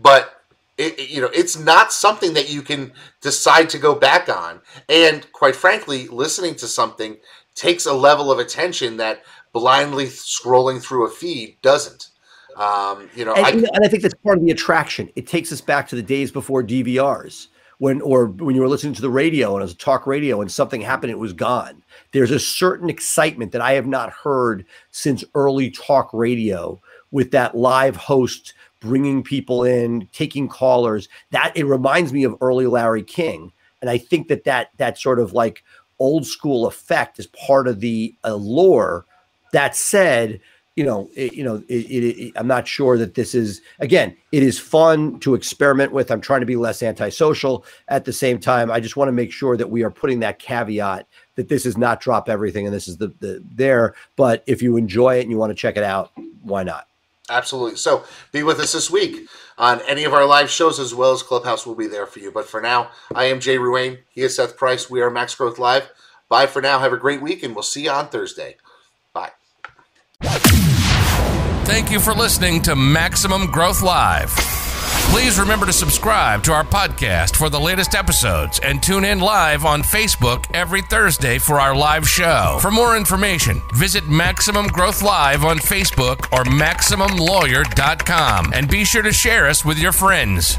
Speaker 3: but it, you know, it's not something that you can decide to go back on. And quite frankly, listening to something takes a level of attention that blindly scrolling through a feed doesn't. Um, you know,
Speaker 4: and
Speaker 3: I,
Speaker 4: and I think that's part of the attraction. It takes us back to the days before DVRs when or when you were listening to the radio and it was a talk radio and something happened, it was gone. There's a certain excitement that I have not heard since early talk radio with that live host bringing people in, taking callers. That it reminds me of early Larry King, and I think that that that sort of like old school effect is part of the allure. That said, you know, it, you know, it, it, I'm not sure that this is again. It is fun to experiment with. I'm trying to be less antisocial. At the same time, I just want to make sure that we are putting that caveat that this is not drop everything and this is the, the there. But if you enjoy it and you want to check it out, why not?
Speaker 3: Absolutely. So be with us this week on any of our live shows as well as Clubhouse will be there for you. But for now, I am Jay Ruane. He is Seth Price. We are Max Growth Live. Bye for now. Have a great week, and we'll see you on Thursday.
Speaker 2: Thank you for listening to Maximum Growth Live. Please remember to subscribe to our podcast for the latest episodes and tune in live on Facebook every Thursday for our live show. For more information, visit Maximum Growth Live on Facebook or MaximumLawyer.com and be sure to share us with your friends.